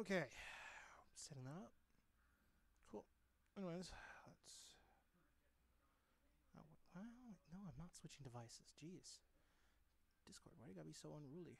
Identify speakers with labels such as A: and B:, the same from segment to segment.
A: Okay. Setting that up. Cool. Anyways, let's... Oh, well, no, I'm not switching devices. Jeez. Discord, why do you gotta be so unruly?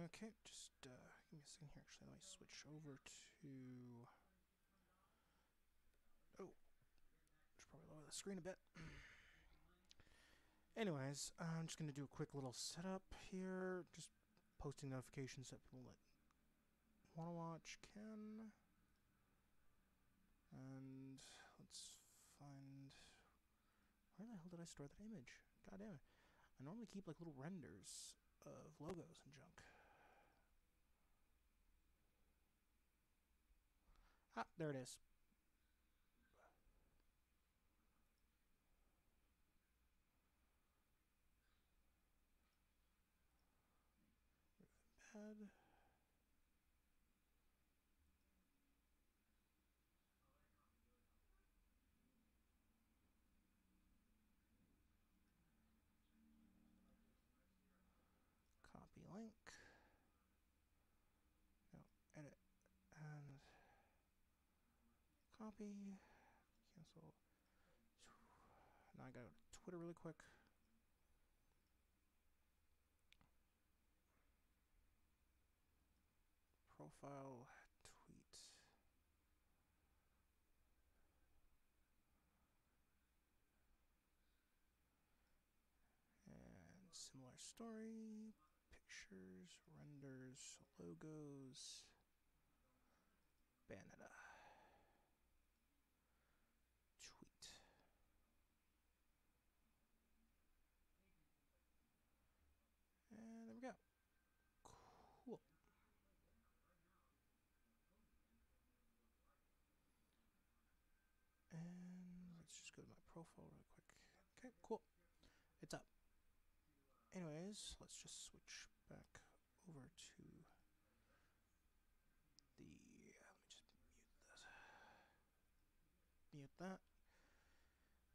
A: Okay, just uh, give me a second here. Actually, let me switch over to. Oh, should probably lower the screen a bit. Anyways, I'm just gonna do a quick little setup here. Just posting notifications that people that want to watch can. And let's find. Where the hell did I store that image? God damn it! I normally keep like little renders of logos and junk. Ah, there it is. Bad. Copy link. No, edit and copy. Cancel. Now I gotta go to Twitter really quick. Profile tweet. And similar story, pictures, renders, logos, Bayonetta. Tweet. And there we go. Cool. And let's just go to my profile real quick. Okay, cool. It's up. Anyways, let's just switch back over to the. Uh, let me just mute this. Mute that.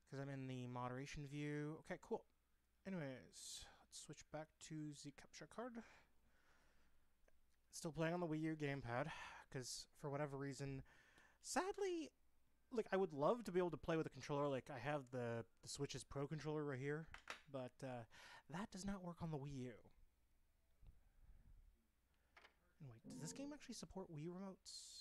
A: Because I'm in the moderation view. Okay, cool. Anyways, let's switch back to the capture card. Still playing on the Wii U gamepad. Because for whatever reason, sadly, like I would love to be able to play with a controller. Like I have the the Switch's Pro controller right here, but uh, that does not work on the Wii U. Wait, does this game actually support Wii remotes?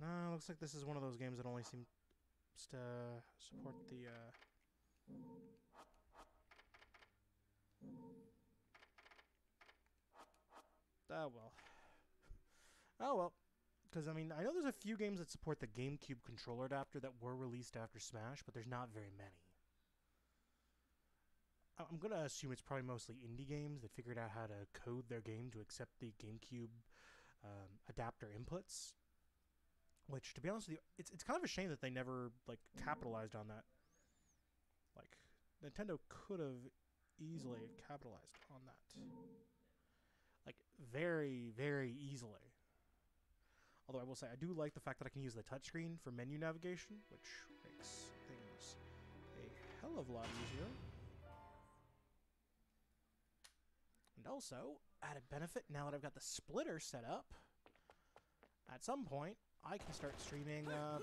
A: No, looks like this is one of those games that only seems to support the. Uh... Oh well. Oh well. Because, I mean, I know there's a few games that support the GameCube controller adapter that were released after Smash, but there's not very many. I'm going to assume it's probably mostly indie games that figured out how to code their game to accept the GameCube um, adapter inputs. Which, to be honest with you, it's, it's kind of a shame that they never, like, capitalized on that. Like, Nintendo could have easily capitalized on that. Like, very, very easily. Although I will say, I do like the fact that I can use the touchscreen for menu navigation, which makes things a hell of a lot easier. And also, added benefit, now that I've got the splitter set up, at some point, I can start streaming uh,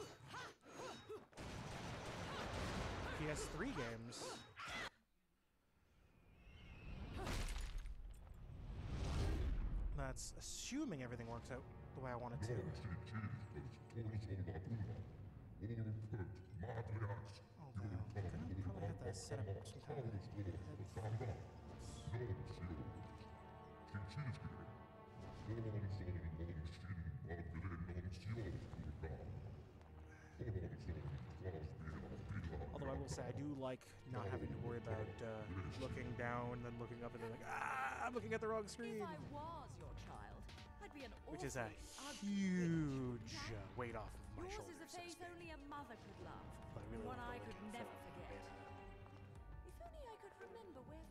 A: PS3 games. That's assuming everything works out the way I want it to. Oh, wow. I'm probably have to set up some kind of head Although I will say I do like not having to worry about uh, looking down and then looking up and then like ah I'm looking at the wrong screen,
B: If I was your child, I'd be an
A: which is a huge uh, weight off of my
B: Yours
A: shoulders.
B: is a face only a mother could love.
A: But I really
B: one I could never forget. If only I could remember where.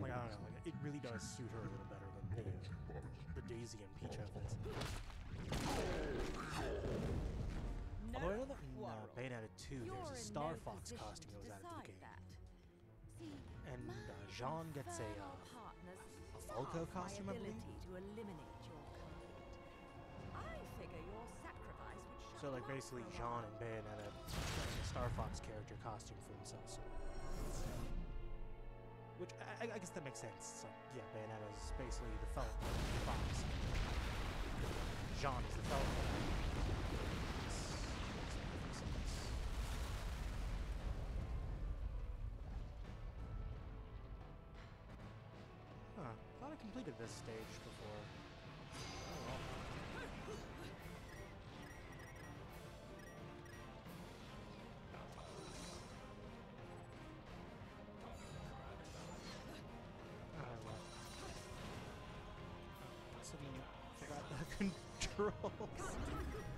A: Like I don't know, like it really does suit her a little better than the, the Daisy and Peach outfits. That in uh. Bayonetta 2,
B: You're
A: there's a Star
B: no
A: Fox costume that was added to the game.
B: That.
A: And uh, Jean gets a uh,
B: partners
A: Falco costume, I believe?
B: to eliminate your kind. I figure your sacrifice would
A: So like basically Jean and Bayonetta a Star Fox character costume for themselves. Which I, I- guess that makes sense. So yeah, Bayonetta is basically the Falcon Fox. Jean is the sense. Huh. Thought I completed this stage before. The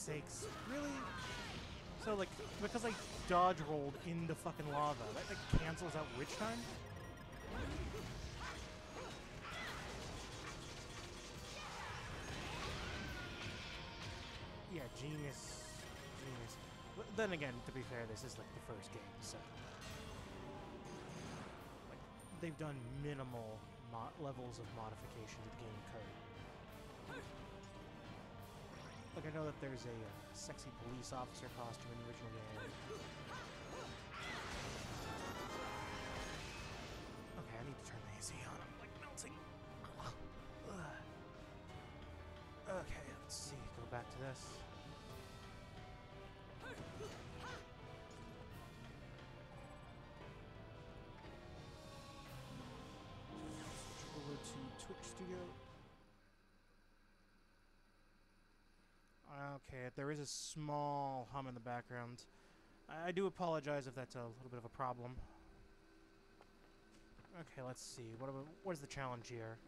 A: sakes, really? So like, because I dodge rolled into fucking lava, that like cancels out witch time? Yeah, genius, genius. But then again, to be fair, this is like the first game, so like they've done minimal levels of modification to the game code. Like I know that there's a uh, sexy police officer costume in the original game. Okay, I need to turn the AC on. I'm like melting. Okay, let's see. Go back to this. Over to Twitch Studio. Okay, there is a small hum in the background. I, I do apologize if that's a little bit of a problem. Okay, let's see. What what is the challenge here?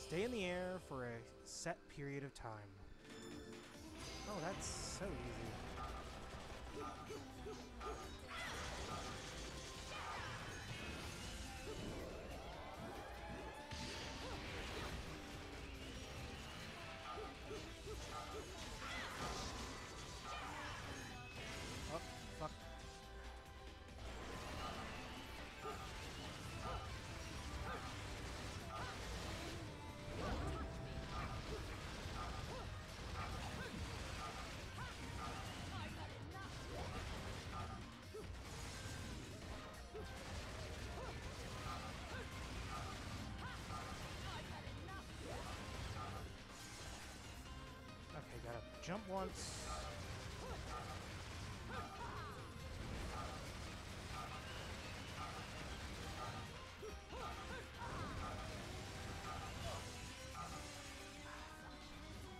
A: Stay in the air for a set period of time. Oh, that's so easy. Jump once.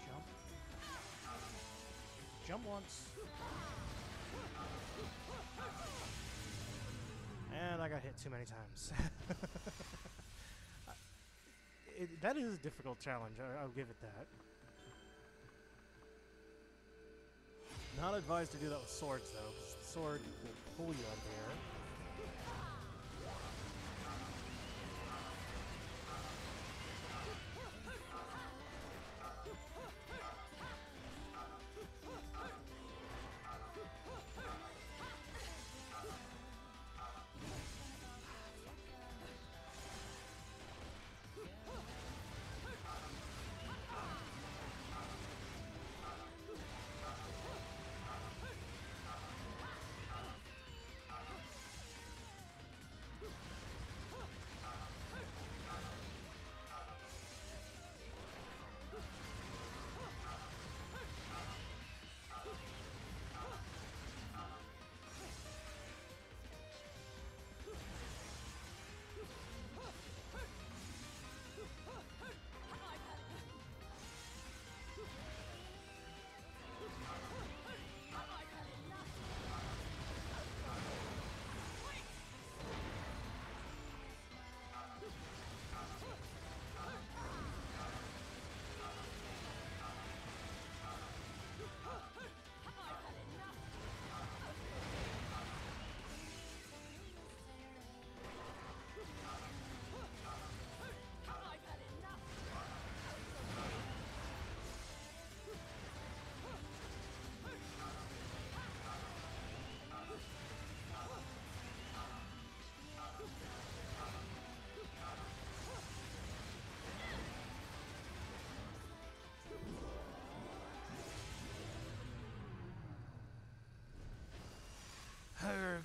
A: Jump. Jump once. And I got hit too many times. it, that is a difficult challenge. I, I'll give it that. Not advised to do that with swords, though, 'cause the sword will pull you the air.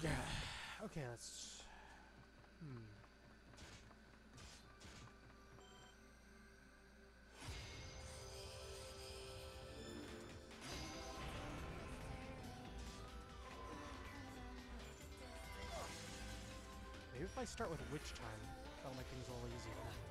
A: Okay, let's. Hmm. Maybe if I start with Witch Time, that'll make things a little easier.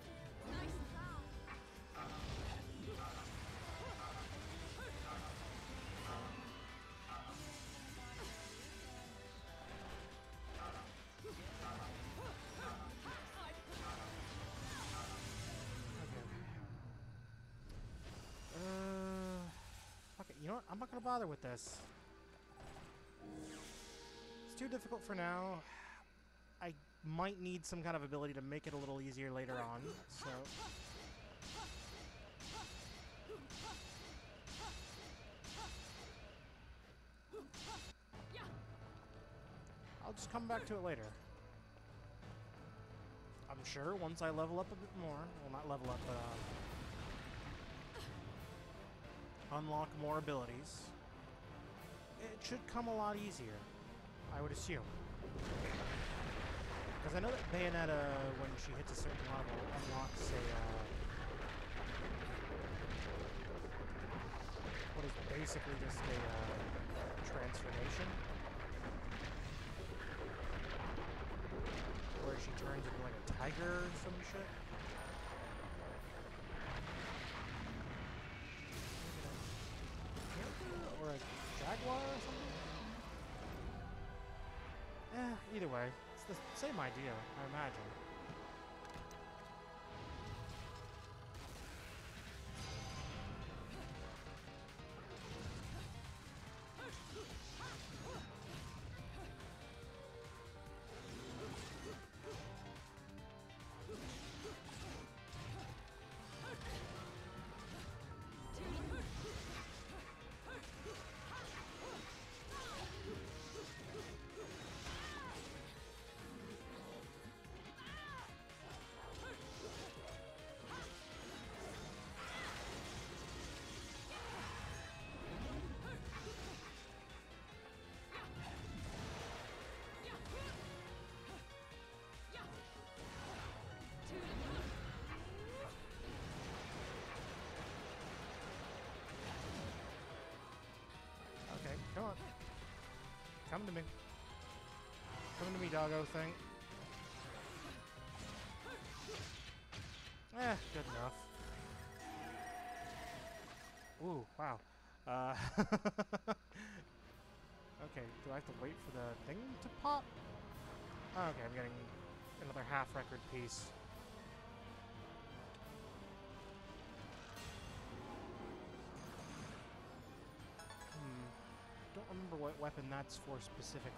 A: What? I'm not gonna bother with this. It's too difficult for now. I might need some kind of ability to make it a little easier later on, so... I'll just come back to it later. I'm sure once I level up a bit more, well not level up, but um, unlock more abilities, it should come a lot easier, I would assume. Because I know that Bayonetta, when she hits a certain level, unlocks a, uh, what is basically just a uh, transformation. Where she turns into like a tiger or some shit. The same idea, I imagine. Come to me. Come to me, doggo thing. Eh, good enough. Ooh, wow. Uh, okay, do I have to wait for the thing to pop? Oh, okay, I'm getting another half record piece. What weapon that's for specifically.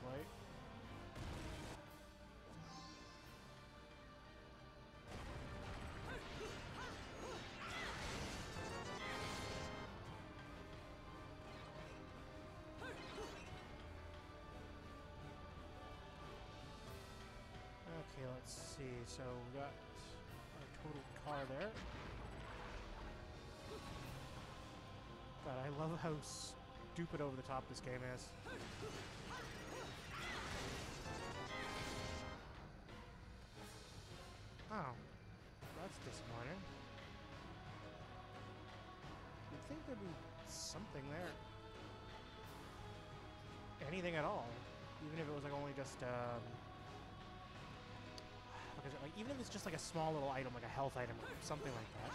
A: Okay, let's see. So we got our total car there. God, I love how stupid over the top this game is. Oh, that's disappointing. You'd think there'd be something there. Anything at all. Even if it was like only just um, it, like even if it's just like a small little item, like a health item or something like that.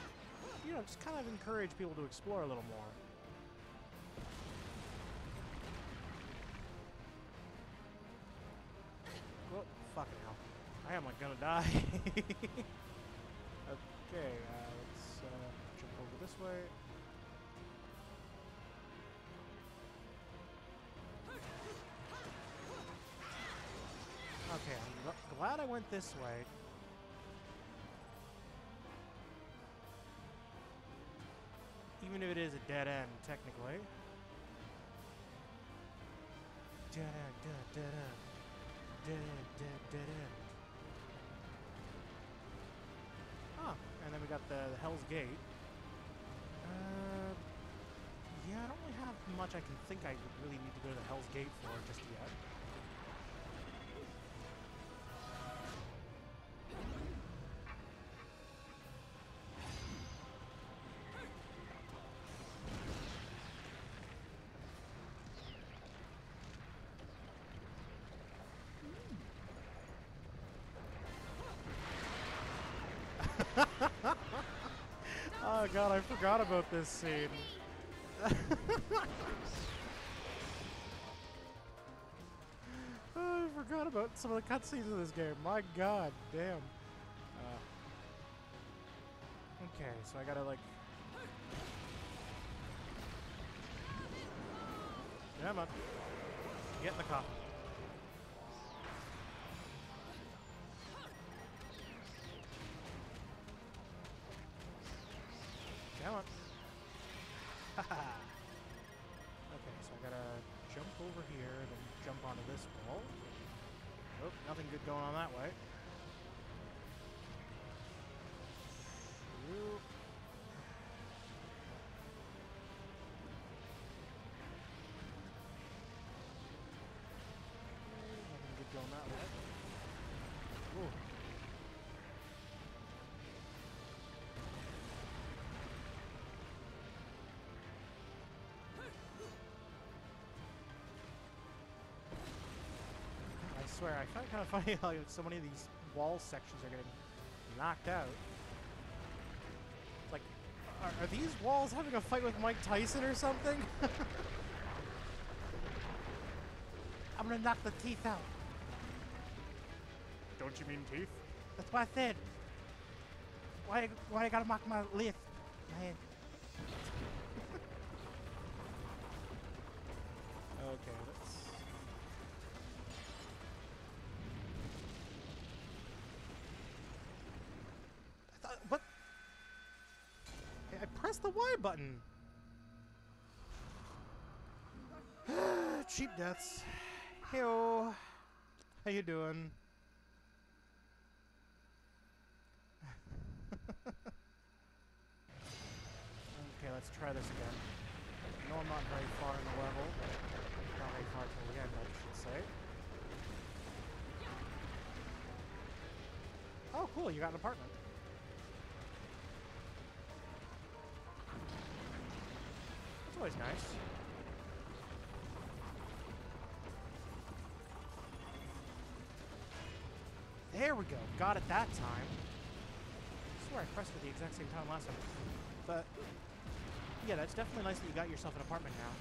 A: You know, just kind of encourage people to explore a little more. Die. okay, uh, let's uh, jump over this way. Okay, I'm glad I went this way. Even if it is a dead end, technically. Dead end, dead, dead end. Dead end, dead, dead end. Got the, Hell's Gate. Uh, yeah, I don't really have much I can think I really need to go to the Hell's Gate for just yet. Oh god, I forgot about this scene. I forgot about some of the cutscenes of this game. My god, damn. Uh, okay, so I gotta like. Come on. Get in the car. okay, so I gotta jump over here, then jump onto this wall. Nope, nothing good going on that way. Swear, I find it kind of funny how so many of these wall sections are getting knocked out. Like, are, are these walls having a fight with Mike Tyson or something? I'm gonna knock the teeth out. Don't you mean teeth? That's what I said. Why, why I gotta mock my lip, man? okay, let's. I thought, what? I pressed the Y button. Cheap deaths. Heyo. How you doing? okay, let's try this again. No, I'm not very far in the level. Not very far till the end, I should say. Oh, cool, you got an apartment. always nice. There we go. Got it that time. I swear I pressed at the exact same time last time. But, yeah, that's definitely nice that you got yourself an apartment now.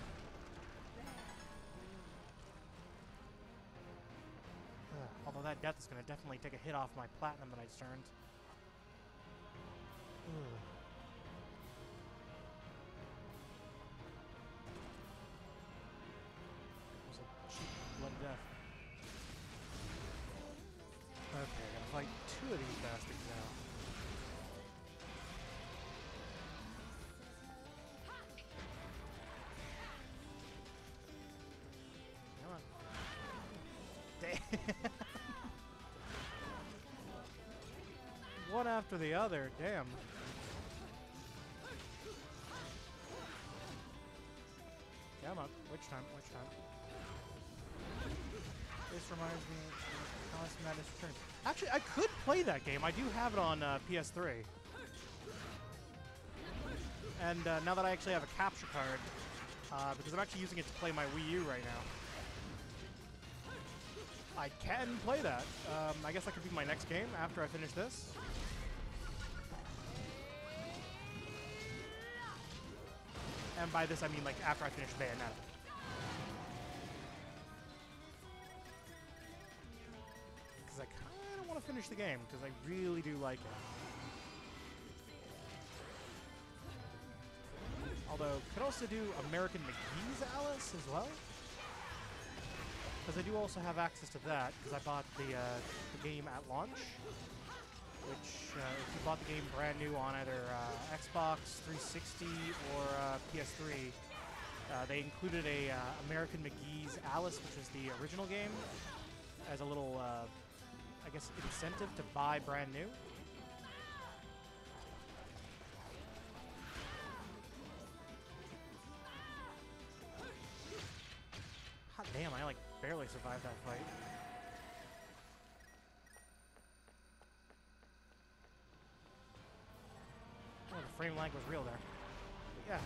A: Although that death is going to definitely take a hit off my platinum that I just earned. One after the other, damn. Come on, witch time, witch time? This reminds me of Madness Returns. Actually, I could play that game. I do have it on uh, PS3. And uh, now that I actually have a capture card, uh, because I'm actually using it to play my Wii U right now, I can play that. Um, I guess that could be my next game after I finish this. And by this, I mean like after I finish Bayonetta. Because I kind of want to finish the game because I really do like it. Although, could also do American McGee's Alice as well. Because I do also have access to that because I bought the, uh, the game at launch. Which, uh, if you bought the game brand new on either uh, Xbox 360 or uh, PS3, uh, they included a uh, American McGee's Alice, which was the original game, as a little, uh, I guess, incentive to buy brand new. Damn, I like barely survived that fight. Frame lag was real there. But yeah.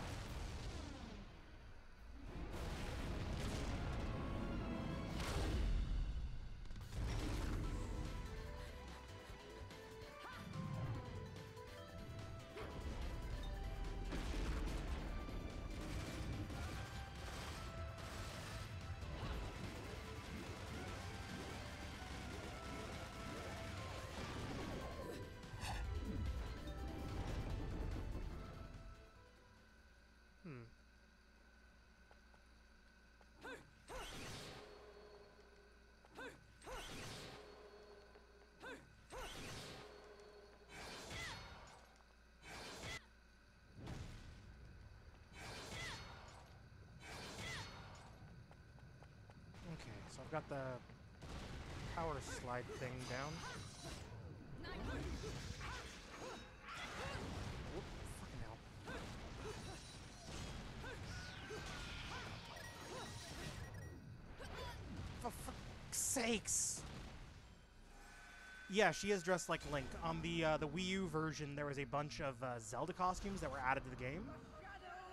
A: Got the power slide thing down. Whoop, fucking hell. For fuck's sakes! Yeah, she is dressed like Link. On the uh, the Wii U version, there was a bunch of uh, Zelda costumes that were added to the game.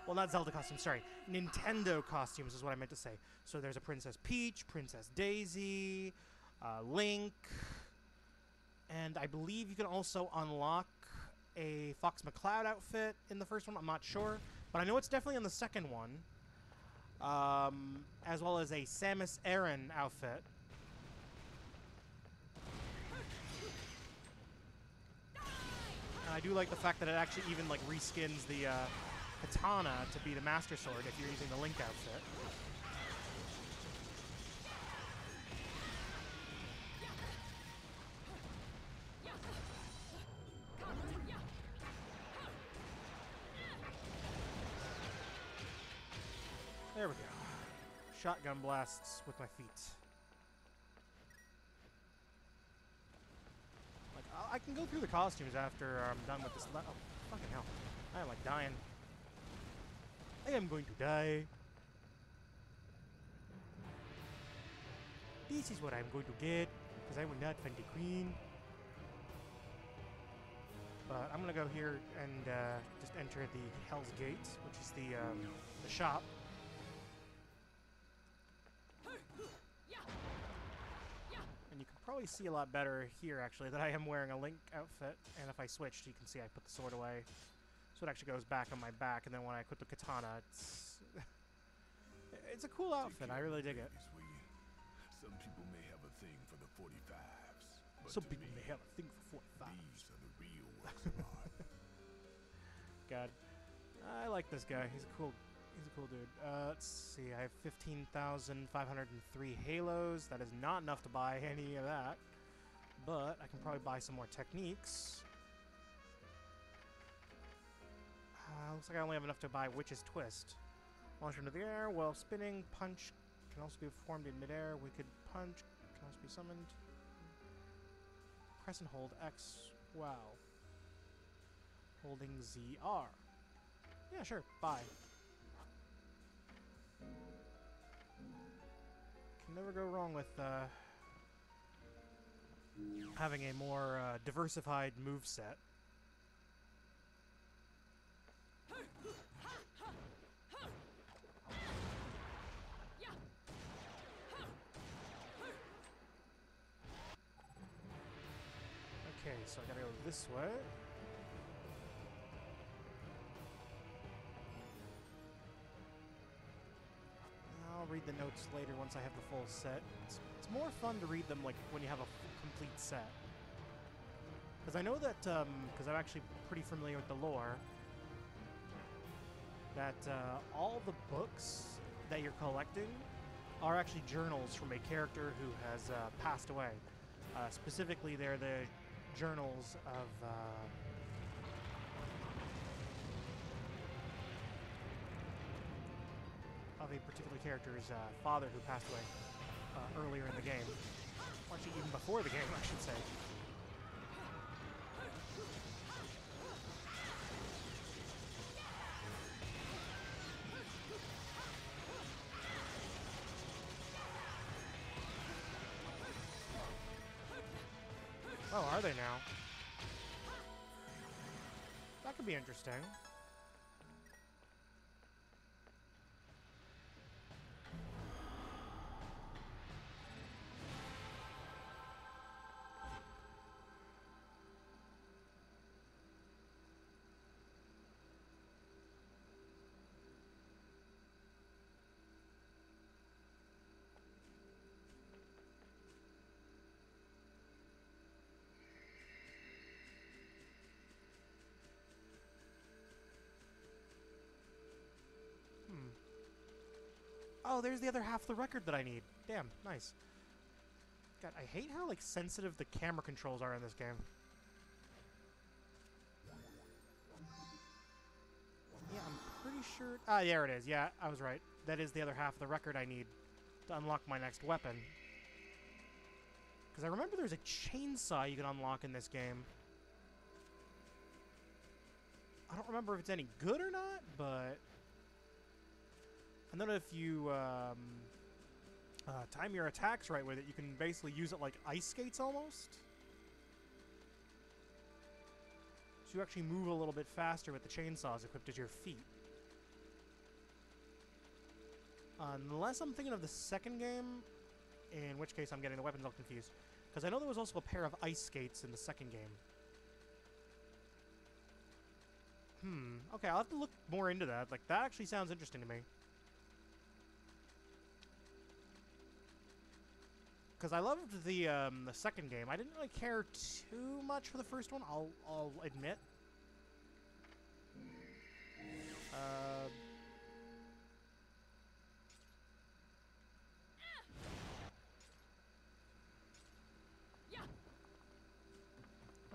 A: Well, not Zelda costumes, sorry. Nintendo costumes is what I meant to say. So there's a Princess Peach, Princess Daisy, uh, Link, and I believe you can also unlock a Fox McCloud outfit in the first one. I'm not sure, but I know it's definitely in the second one, um, as well as a Samus Aran outfit. And I do like the fact that it actually even like reskins the uh, katana to be the Master Sword if you're using the Link outfit. There we go. Shotgun blasts with my feet. Like, I- I can go through the costumes after I'm done with this. Oh, fucking hell. I am like dying. I am going to die. This is what I'm going to get, because I will not find the queen. But I'm gonna go here and uh, just enter the Hell's Gate, which is the um, the shop. And you can probably see a lot better here, actually, that I am wearing a Link outfit. And if I switched, you can see I put the sword away. So it actually goes back on my back, and then when I put the katana, it's... it's a cool outfit. I really dig it.
C: Some people may have a thing for the 45s. But
A: Some people
C: me,
A: may have a thing for 45s.
C: These are the real works of art.
A: God. I like this guy. He's a cool he's a cool dude. Uh, let's see. I have 15,503 halos. That is not enough to buy any of that. But I can probably buy some more techniques. Uh, looks like I only have enough to buy Witch's Twist. Launch into the air while spinning. Punch can also be performed in midair. Wicked Punch can also be summoned. Press and hold X. Wow. Holding ZR. Yeah, sure. Bye. Can never go wrong with uh, having a more uh, diversified move set. Okay, so I gotta go this way. I'll read the notes later once I have the full set. It's, it's more fun to read them like when you have a complete set. Because I know that, um, because I'm actually pretty familiar with the lore, that uh, all the books that you're collecting are actually journals from a character who has uh, passed away. Uh, specifically, they're the journals of. Uh, of a particular character's uh, father who passed away uh, earlier in the game. Actually, even before the game, I should say. Oh, are they now? That could be interesting. Oh, there's the other half of the record that I need. Damn, nice. God, I hate how like sensitive the camera controls are in this game. Yeah, I'm pretty sure. Ah, there it is. Yeah, I was right. That is the other half of the record I need to unlock my next weapon. Because I remember there's a chainsaw you can unlock in this game. I don't remember if it's any good or not, but I know if you um, uh, time your attacks right with it, you can basically use it like ice skates almost. So you actually move a little bit faster with the chainsaws equipped at your feet. Unless I'm thinking of the second game, in which case I'm getting the weapons all confused. Because I know there was also a pair of ice skates in the second game. Hmm. Okay, I'll have to look more into that. Like, that actually sounds interesting to me. Because I loved the um, the second game. I didn't really care too much for the first one. I'll I'll admit. Uh,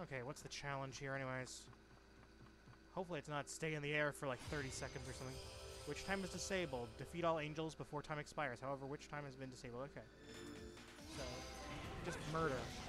A: okay, what's the challenge here, anyways? Hopefully, it's not stay in the air for like 30 seconds or something. Witch time is disabled? Defeat all angels before time expires. However, witch time has been disabled? Okay. Just murder.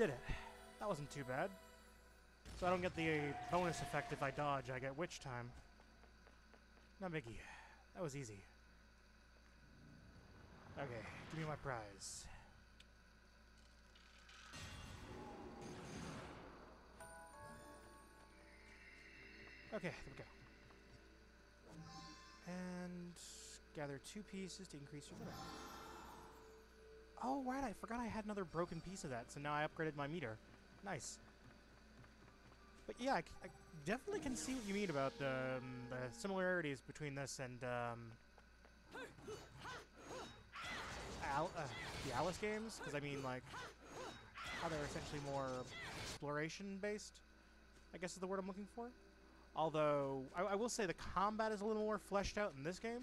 A: Did it. That wasn't too bad. So I don't get the bonus effect if I dodge. I get witch time. No biggie. That was easy. Okay, give me my prize. Okay, there we go. And gather two pieces to increase your meter. Oh, right, I forgot I had another broken piece of that, so now I upgraded my meter. Nice. But yeah, I definitely can see what you mean about um, the similarities between this and um, Al- uh, the Alice games, because I mean, like, how they're essentially more exploration-based, I guess is the word I'm looking for. Although, I, I will say the combat is a little more fleshed out in this game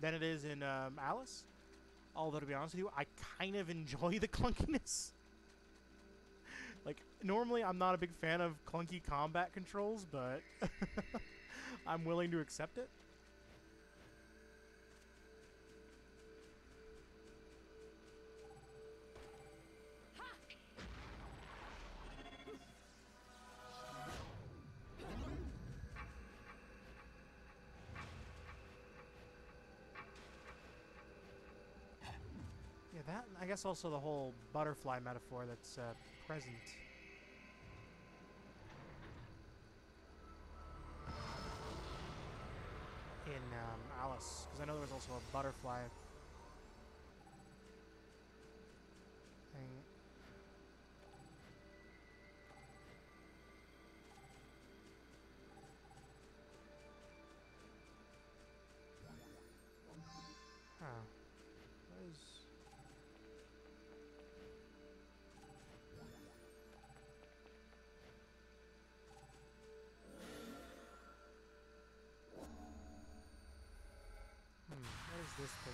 A: than it is in um, Alice. Although, to be honest with you, I kind of enjoy the clunkiness. like, normally I'm not a big fan of clunky combat controls, but I'm willing to accept it. Guess also the whole butterfly metaphor that's uh, present. In um, Alice, because I know there was also a butterfly this thing?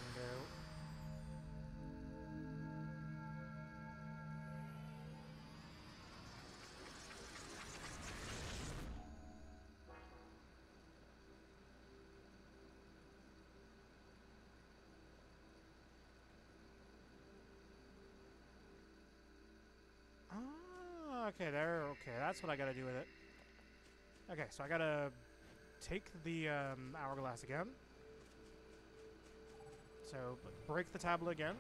A: Ah, okay, there. Okay, that's what I gotta do with it. Okay, so I gotta take the um, hourglass again. So break the tablet again.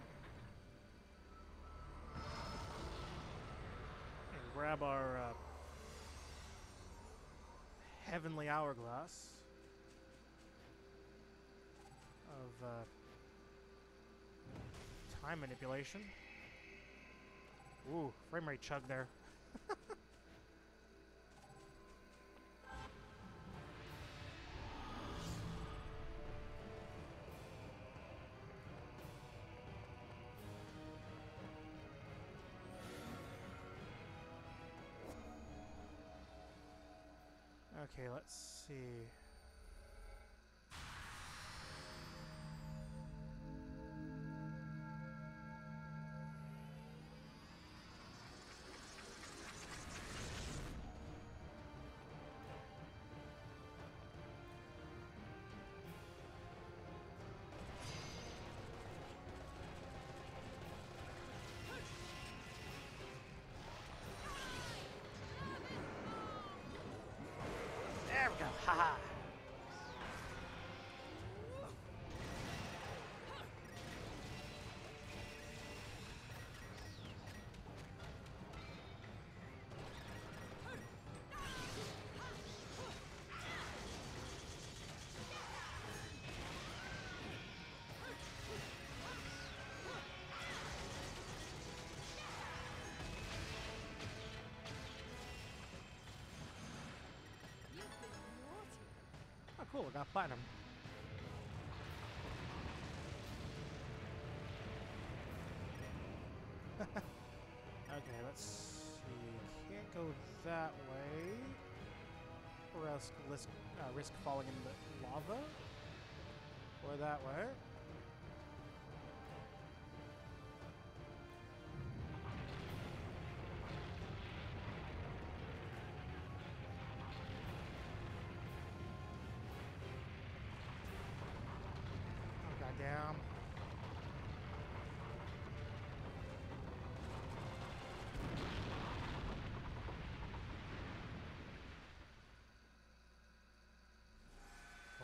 A: And grab our uh, heavenly hourglass of uh, time manipulation. Ooh, frame rate chug there. Okay, let's see. There we cool. I got platinum. okay, let's see. Can't go that way. Or else risk, uh, risk falling in the lava. Or that way.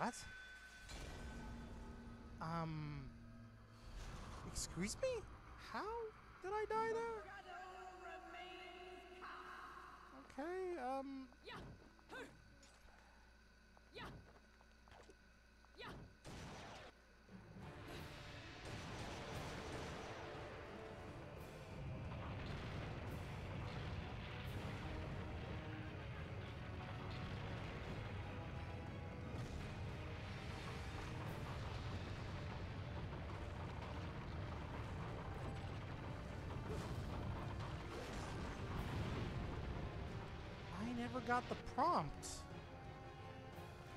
A: that? Um... Excuse me? How did I die there? Never got the prompt.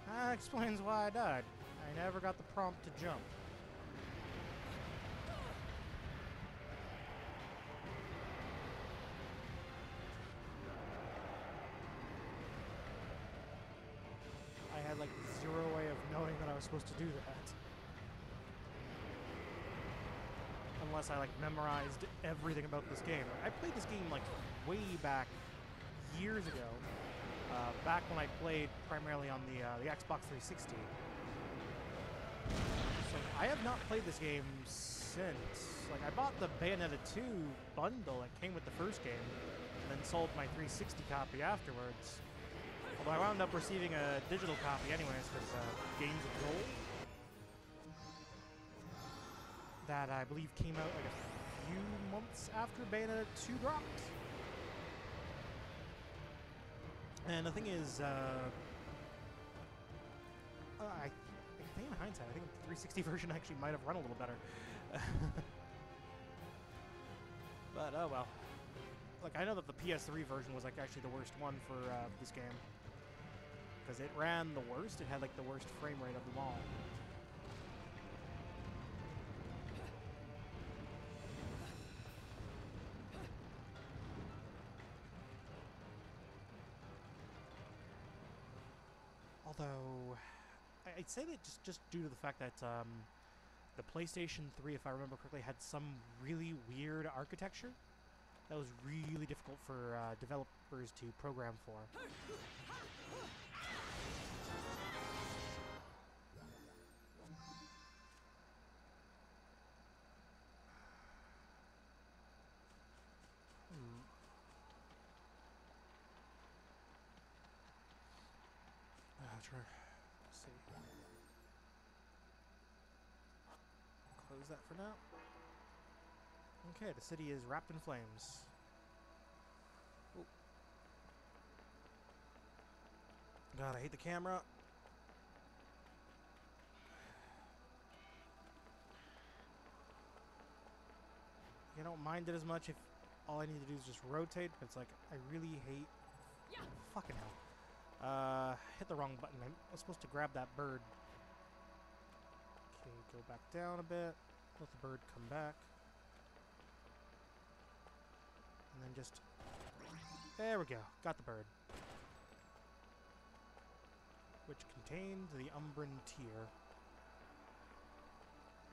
A: That explains why I died. I never got the prompt to jump. I had like zero way of knowing that I was supposed to do that. Unless I like memorized everything about this game. I played this game like way back years ago, uh, back when I played primarily on the uh, the Xbox 360. So I have not played this game since. Like I bought the Bayonetta 2 bundle that came with the first game, and then sold my 360 copy afterwards. Although I wound up receiving a digital copy anyways, because uh, Games of Gold that I believe came out like a few months after Bayonetta 2 dropped. And the thing is, uh, uh, I, I think in hindsight, I think the 360 version actually might have run a little better. but oh well. Like I know that the PS3 version was like actually the worst one for uh, this game because it ran the worst. It had like the worst frame rate of them all. Although, I'd say that just just due to the fact that um, the PlayStation 3, if I remember correctly, had some really weird architecture that was really difficult for uh, developers to program for. Try. Let's see. Close that for now. Okay, the city is wrapped in flames. God, I hate the camera. You don't mind it as much if all I need to do is just rotate, but it's like I really hate
B: Yeah.
A: fucking hell. Uh, hit the wrong button. I'm was supposed to grab that bird. Okay, go back down a bit. Let the bird come back. And then just... There we go. Got the bird. Which contained the Umbran Tear.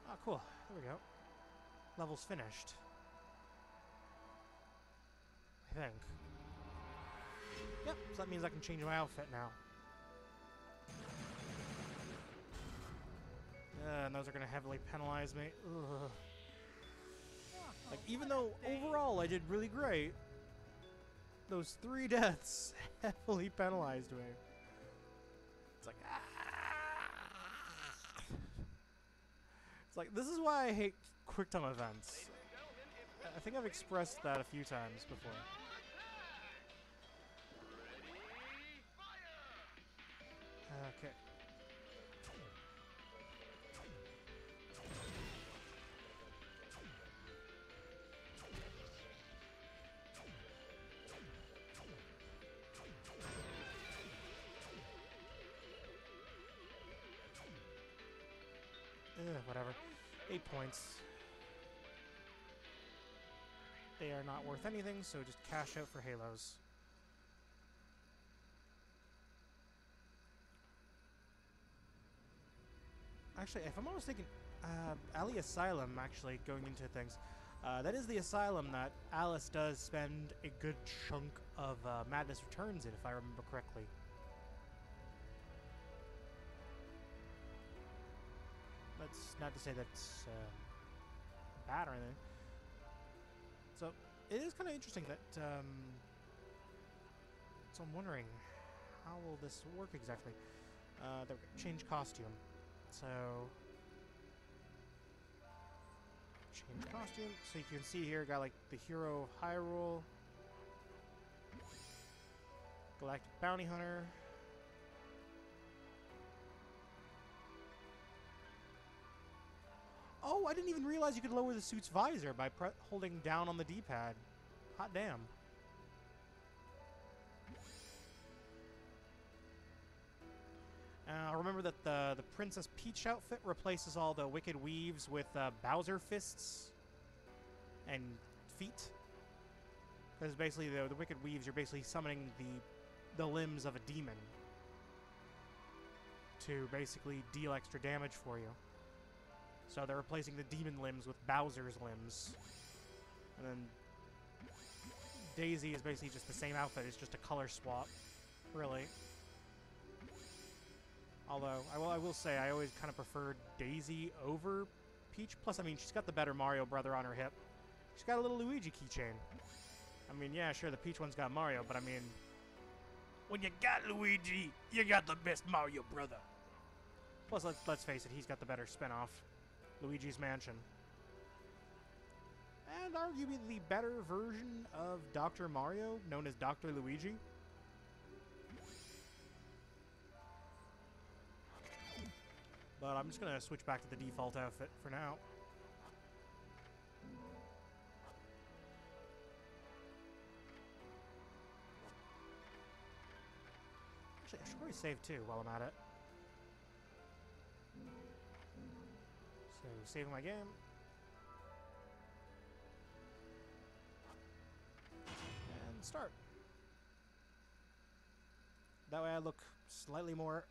A: Ah, cool. There we go. Level's finished. I think. Yep, so that means I can change my outfit now. Yeah, and those are gonna heavily penalize me. Ugh. Like, even though overall I did really great, those three deaths heavily penalized me. It's like, ah. It's like, this is why I hate quick time events. I think I've expressed that a few times before. Okay. Ugh, whatever. Eight points. They are not worth anything, so just cash out for halos. Actually, if I'm not mistaken, uh, Alley Asylum, actually, going into things, uh, that is the asylum that Alice does spend a good chunk of uh, Madness Returns in, if I remember correctly. That's not to say that's um, bad or anything. So it is kind of interesting that. Um, so I'm wondering, how will this work exactly? Uh. Change costume. So change costume. So you can see here, got like the hero of Hyrule, Galactic Bounty Hunter. Oh, I didn't even realize you could lower the suit's visor by holding down on the D-pad. Hot damn. Uh, remember that the the Princess Peach outfit replaces all the Wicked Weaves with uh, Bowser fists and feet. Because basically, the, the Wicked Weaves, you're basically summoning the the limbs of a demon to basically deal extra damage for you. So they're replacing the demon limbs with Bowser's limbs, and then Daisy is basically just the same outfit. It's just a color swap, really. Although I will, I will say I always kind of preferred Daisy over Peach. Plus, I mean, she's got the better Mario brother on her hip. She's got a little Luigi keychain. I mean, yeah, sure, the Peach one's got Mario, but I mean, when you got Luigi, you got the best Mario brother. Plus, let's let's face it, he's got the better spin-off, Luigi's Mansion. And arguably the better version of Dr. Mario, known as Dr. Luigi. But I'm just gonna switch back to the default outfit for now. Actually, I should probably save too while I'm at it. So, saving my game. And start. That way I look slightly more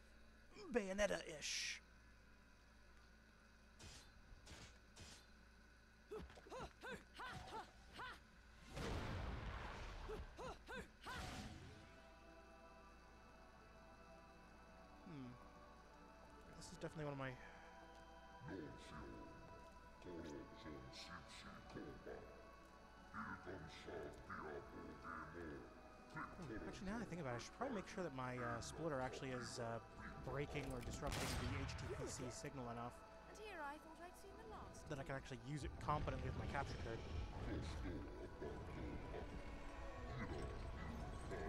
A: Bayonetta-ish. Definitely one of my. Hmm, Actually, now that I think about it, I should probably make sure that my uh, splitter actually is uh, breaking or disrupting the HDCP signal enough
B: And here I thought I'd seen the last.
A: that I can actually use it competently with my capture card.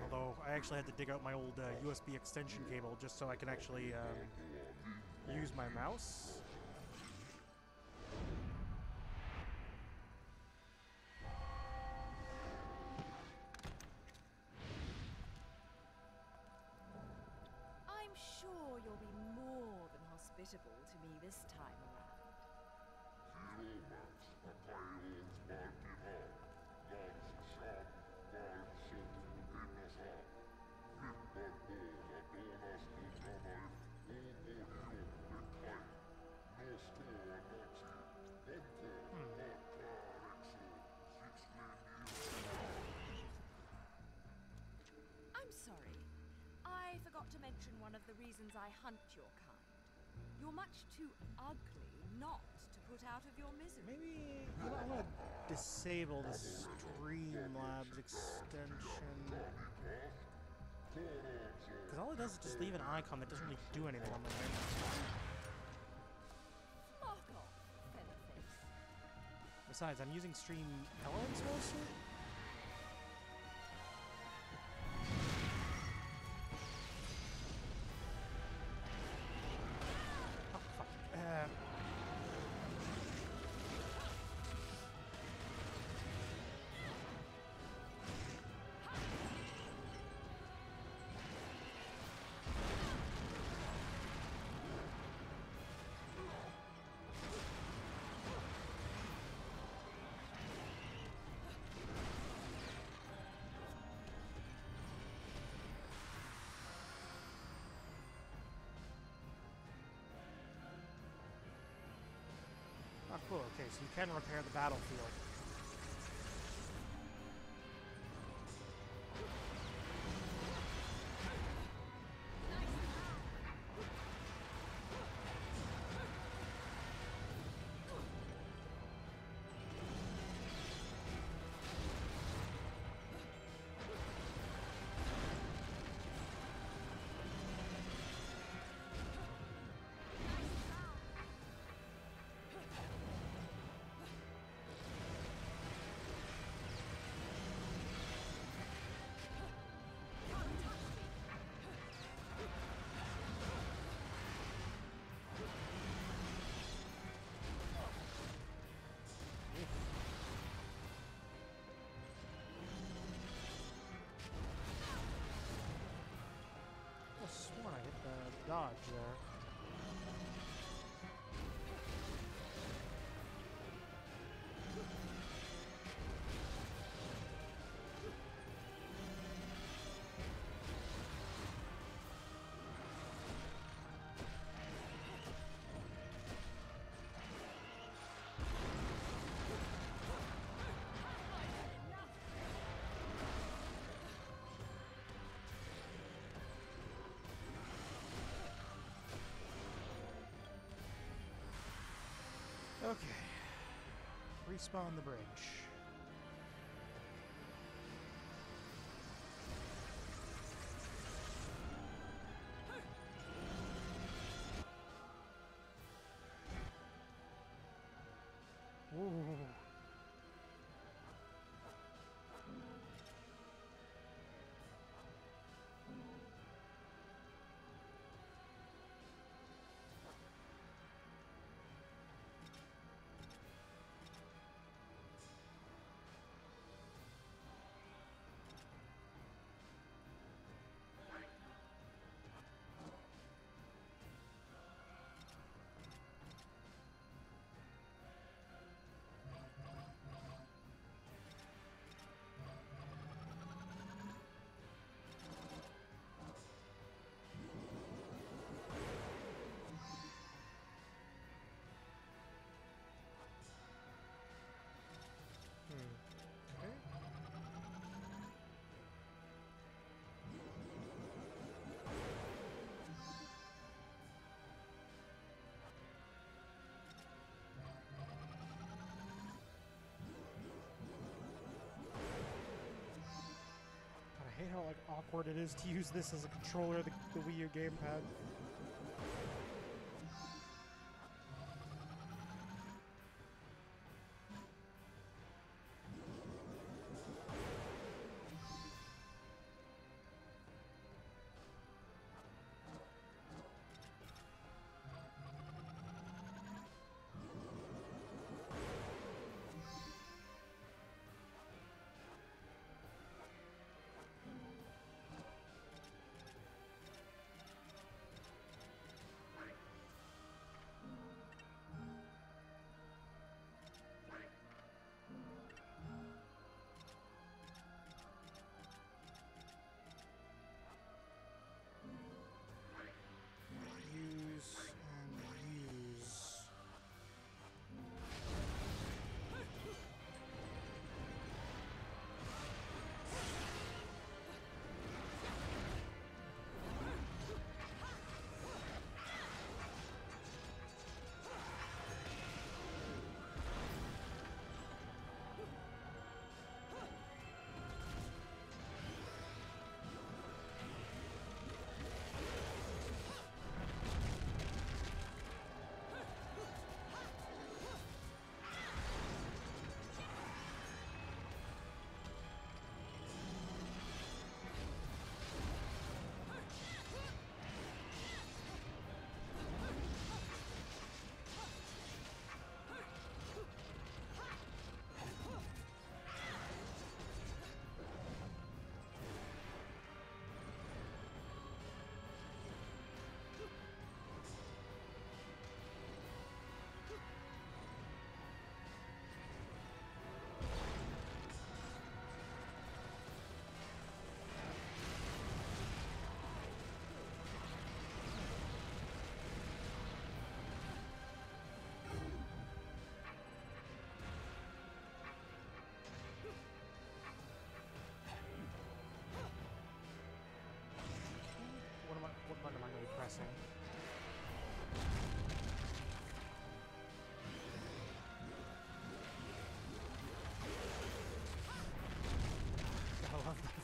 A: Although I actually had to dig out my old uh, USB extension cable just so I can actually um, use my mouse.
B: I'm sure you'll be more than hospitable to me this time around. I forgot to mention one of the reasons I hunt your kind. You're much too ugly not to put out of your misery.
A: Maybe you know, I'm gonna disable the Streamlabs extension. Because all it does is just leave an icon that doesn't really do anything on the menu.
B: Fuck off, Featherface.
A: Besides, I'm using Stream Elements mostly. Cool. Okay, so you can repair the battlefield. dodge there. Okay. Respawn the bridge. How like awkward it is to use this as a controller, the, the Wii U gamepad.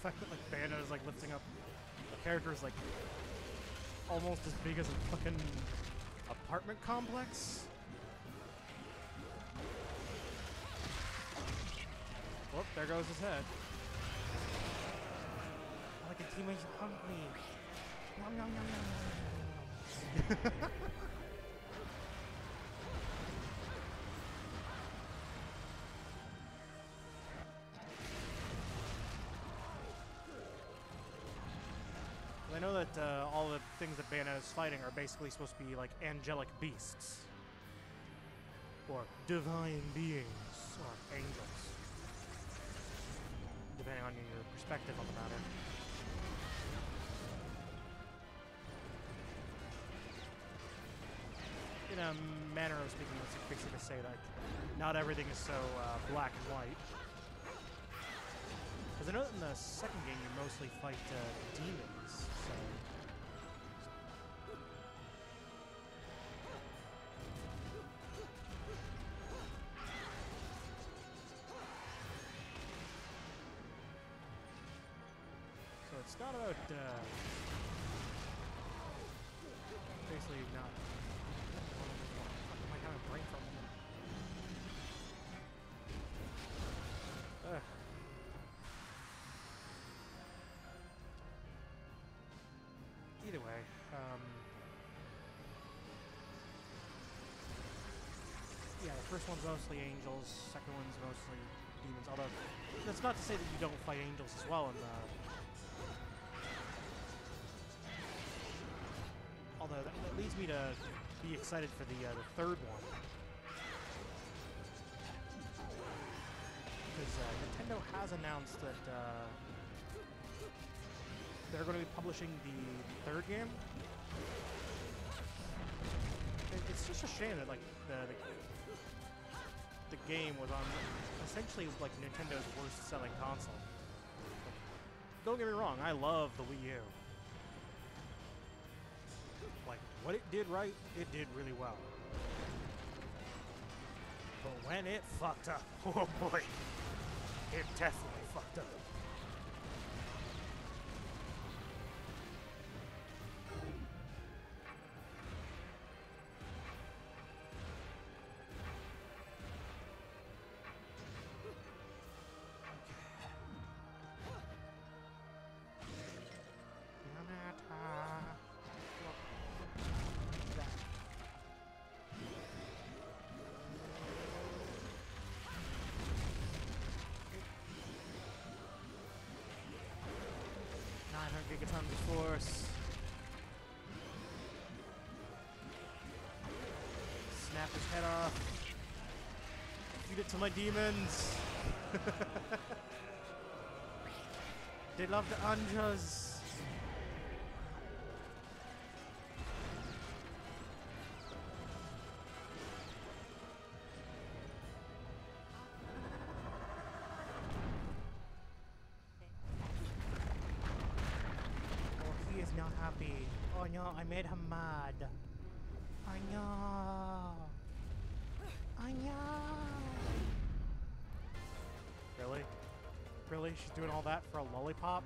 A: Fact that like Bayonetta is like lifting up a character is like almost as big as a fucking apartment complex. Whoop, there goes his head. Like a teammate's hungry. Nom, that Bayonetta's fighting are basically supposed to be like angelic beasts. Or divine beings, or angels. Depending on your perspective on the matter. In a manner of speaking, it's basically to say like, not everything is so uh, black and white. Because I know that in the second game you mostly fight uh, demons, so. Not about uh, basically not. I having a brain fart moment? Ugh. Either way, um, yeah, the first one's mostly angels, second one's mostly demons. Although that's not to say that you don't fight angels as well in the. Leads me to be excited for the uh, the third one. Because uh, Nintendo has announced that uh, they're going to be publishing the third game. It- It's just a shame that like the, the the game was on essentially like Nintendo's worst selling console. Don't get me wrong, I love the Wii U. what it did right, it did really well. But when it fucked up, oh boy, it definitely fucked up. Force. Snap his head off. Feed it to my demons. they love the anjas. Doing all that for a lollipop?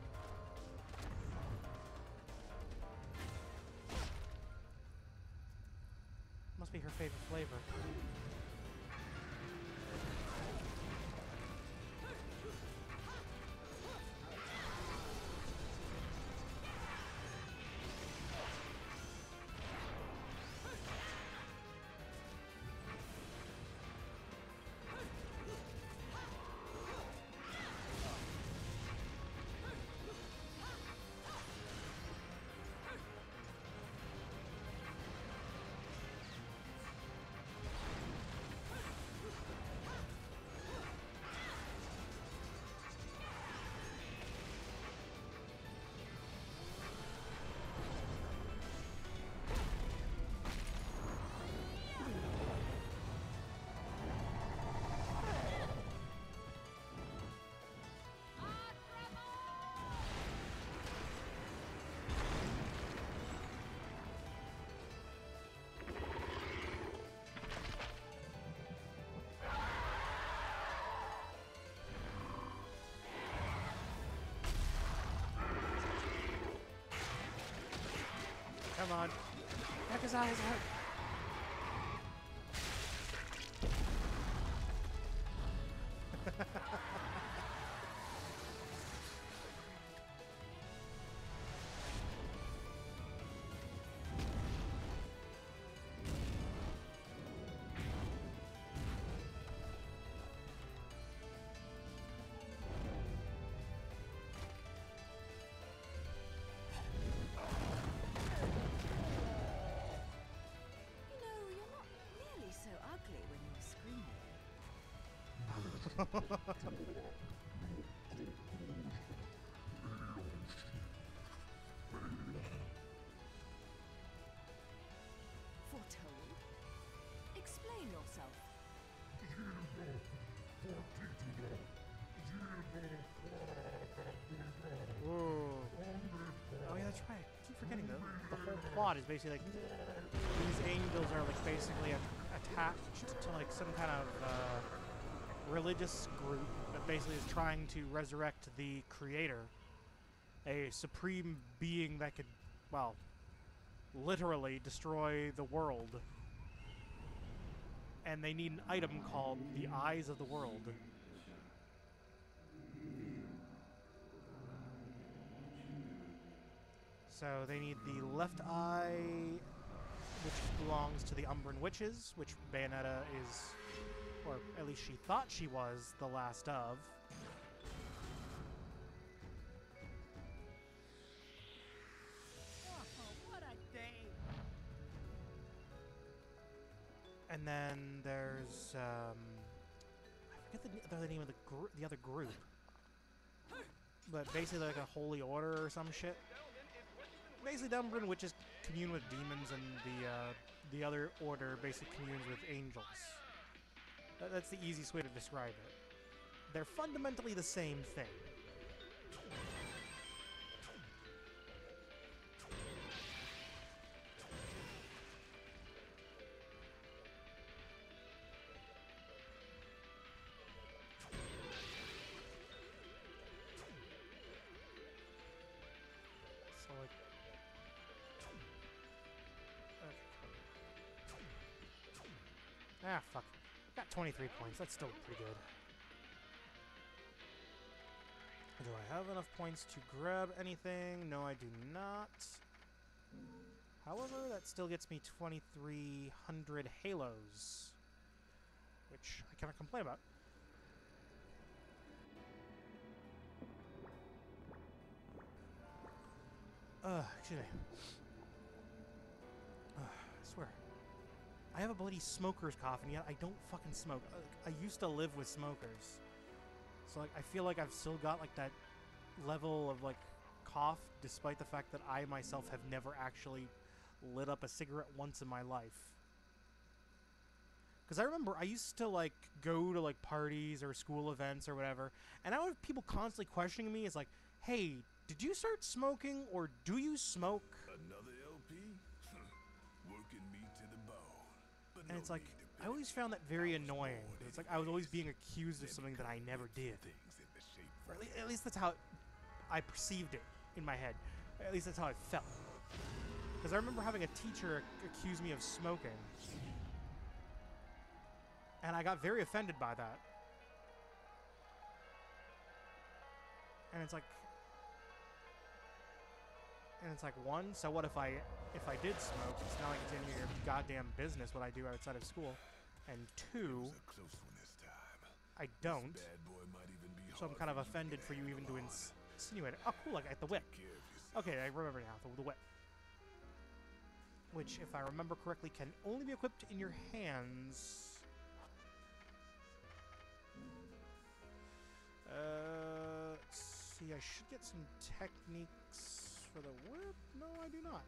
A: Must be her favorite flavor. Come on. Heck his
B: Foretold? Explain yourself.
A: Whoa. Oh yeah, that's right. I keep forgetting the the whole plot is basically like these angels are like basically attached to like some kind of uh, religious group that basically is trying to resurrect the creator, a supreme being that could, well, literally destroy the world. And they need an item called the Eyes of the World. So they need the left eye, which belongs to the Umbran Witches, which Bayonetta is, or at least she thought she was, the last of.
B: Oh, what a day!
A: And then there's, um, I forget the, the name of the the other group, but basically like a holy order or some shit. Basically, the Umbran Witches commune with demons, and the uh, the other order basically communes with angels. That, that's the easiest way to describe it. They're fundamentally the same thing. Ah fuck, got 23 points. That's still pretty good. Do I have enough points to grab anything? No, I do not. However, that still gets me 2,300 halos, which I cannot complain about. Uh, excuse me. Uh, I swear. I have a bloody smoker's cough, and yet I don't fucking smoke. I, I used to live with smokers. So, like, I feel like I've still got, like, that level of, like, cough, despite the fact that I myself have never actually lit up a cigarette once in my life. Because I remember I used to, like, go to, like, parties or school events or whatever, and I would have people constantly questioning me, is like, hey, did you start smoking or do you smoke?
C: Another
A: And it's like, I always found that very annoying. It's like I was always being accused of something that I never did. Or at
C: for
A: at least that's how I perceived it in my head. At least that's how I felt. Because I remember having a teacher accuse me of smoking. And I got very offended by that. And it's like and it's like one, so what if I if I did smoke, it's not like it's any of your goddamn business what I do outside of school. And two,
C: a close one this time.
A: I don't.
C: bad boy might even be
A: So I'm kind of
C: for you to
A: offended for you even to insinuate it. Oh, cool, I got the whip.
C: Take care of yourself.
A: Okay, I remember now, the, the whip. Which, if I remember correctly, can only be equipped in your hands. Uh, let's see, I should get some techniques for the whip. No, I do not.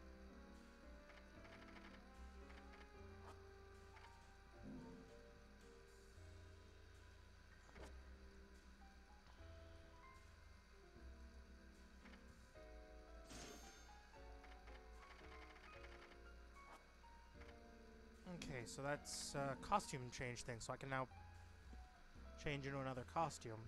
A: Okay, so that's uh, costume change thing, so I can now change into another costume.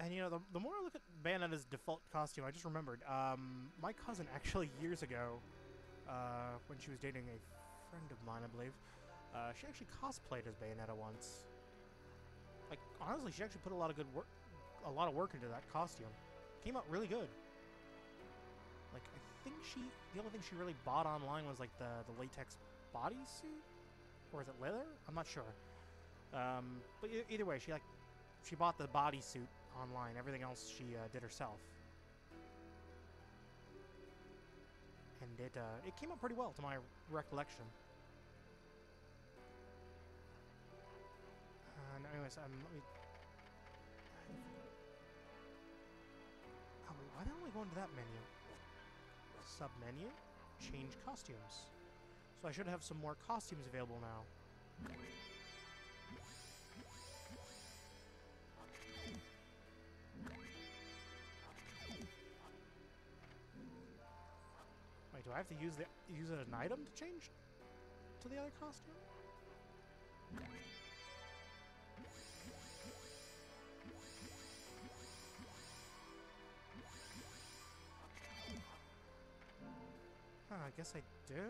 A: And you know, the, the more I look at Bayonetta's default costume, I just remembered, um, my cousin actually years ago, uh, when she was dating a friend of mine, I believe, uh, she actually cosplayed as Bayonetta once. Like, honestly, she actually put a lot of good work, a lot of work into that costume. Came out really good. Like, I think she, the only thing she really bought online was like the the latex bodysuit, or is it leather? I'm not sure. Um, but either way, she like she bought the bodysuit online. Everything else she uh, did herself, and it uh, it came out pretty well to my recollection. Uh, no, anyways, um, let me. Oh, wait, why don't we go into that menu? Sub menu, change costumes. So I should have some more costumes available now. Do I have to use the use an item to change to the other costume? Huh, I guess I do.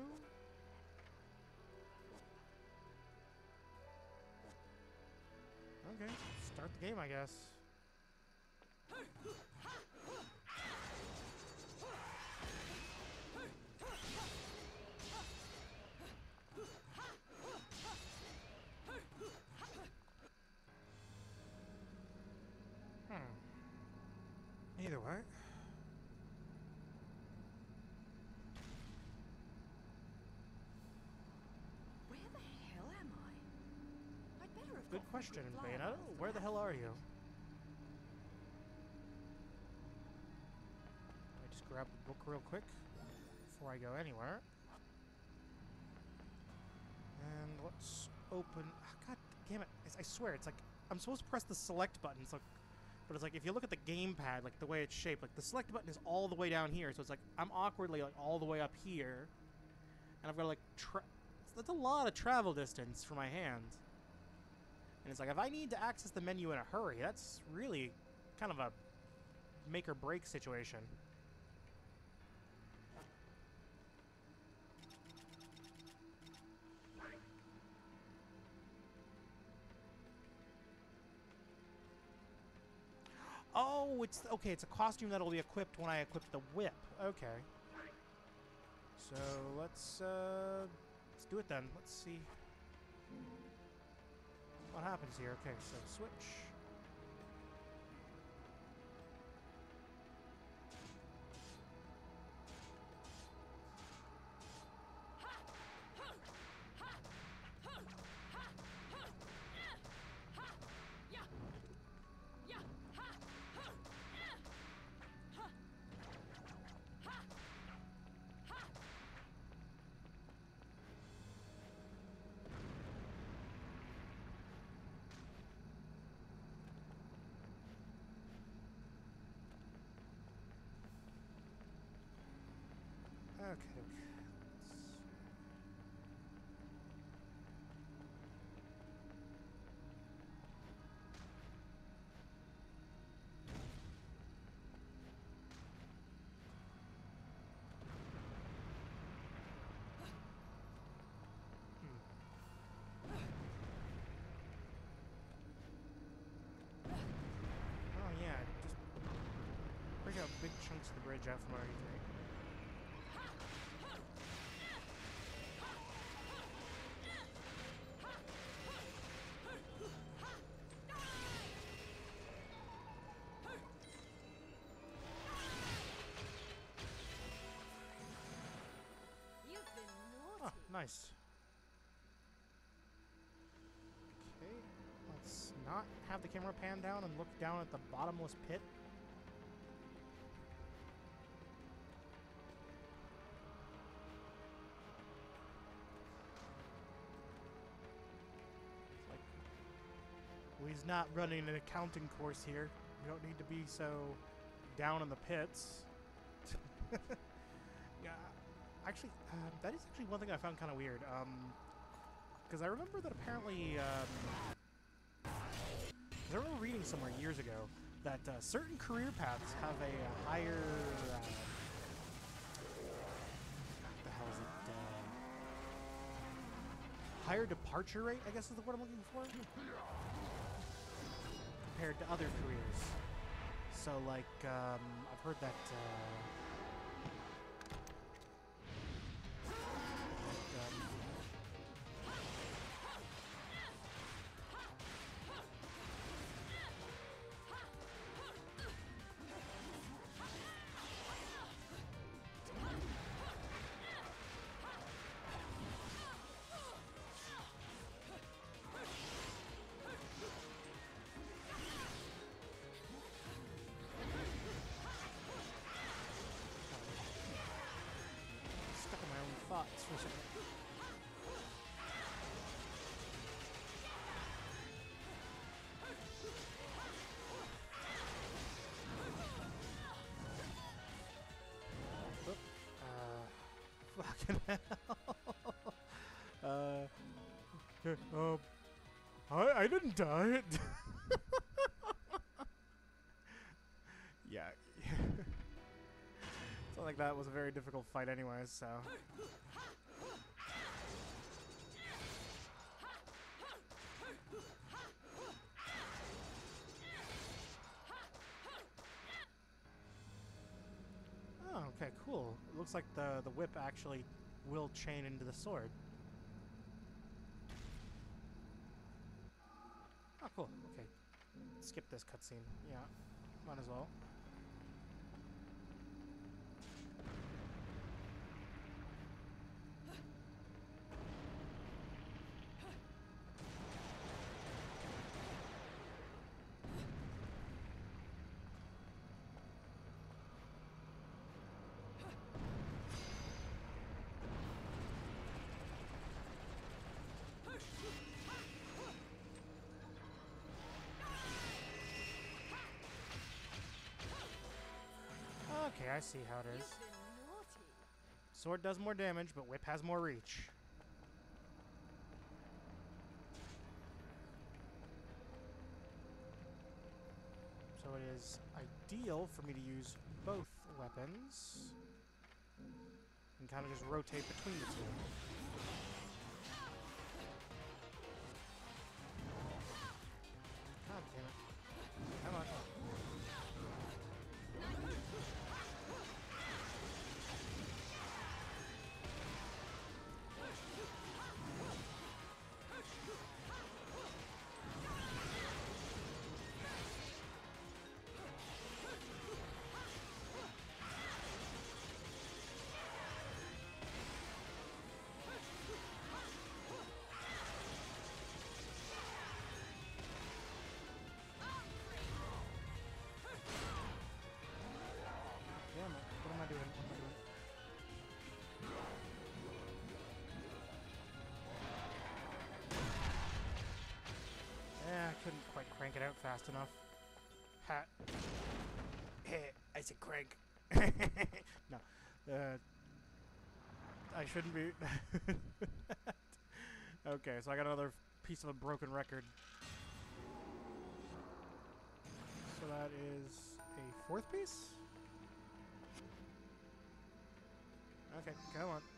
A: Okay, start the game, I guess. Either way.
B: Where the hell am I? I'd better have
A: Good question,
B: frequent flyer
A: Bayonetta.
B: miles for
A: Where the hell are you? I just grab the book real quick before I go anywhere. And let's open. ah, God damn it! I swear, it's like I'm supposed to press the select button. So, but it's like if you look at the gamepad, like the way it's shaped, like the select button is all the way down here. So it's like I'm awkwardly like all the way up here, and I've got to like that's a lot of travel distance for my hand. And it's like, if I need to access the menu in a hurry, that's really kind of a make or break situation. Oh, it's okay. It's a costume that'll be equipped when I equip the whip. Okay. So let's uh, let's do it then. Let's see what happens here. Okay, so switch. Okay. Let's- hmm. Oh yeah, just break out big chunks of the bridge out from underneath me. Nice. Okay, let's not have the camera pan down and look down at the bottomless pit. Like, we's not running an accounting course here. We don't need to be so down in the pits. actually, uh, that is actually one thing I found kind of weird. Um, because I remember that apparently, um, I remember reading somewhere years ago that uh, certain career paths have a uh, higher. Uh, what the hell is it? Uh, higher departure rate, I guess is the word I'm looking for. Compared to other careers. So, like, um, I've heard that. Uh, that, Finish it. Oop. Uh, fucking hell. uh, um, I, I didn't die. yeah. it's not like that was a very difficult fight anyways, so. Actually will chain into the sword. Oh, cool. Okay. Skip this cutscene. Yeah, might as well. I see how it is. Sword does more damage, but whip has more reach. So it is ideal for me to use both weapons and kind of just rotate between the two. It out fast enough. Ha. Hey, I said crank. no. Uh, I shouldn't be. okay, so I got another piece of a broken record. So that is a fourth piece? Okay, come on.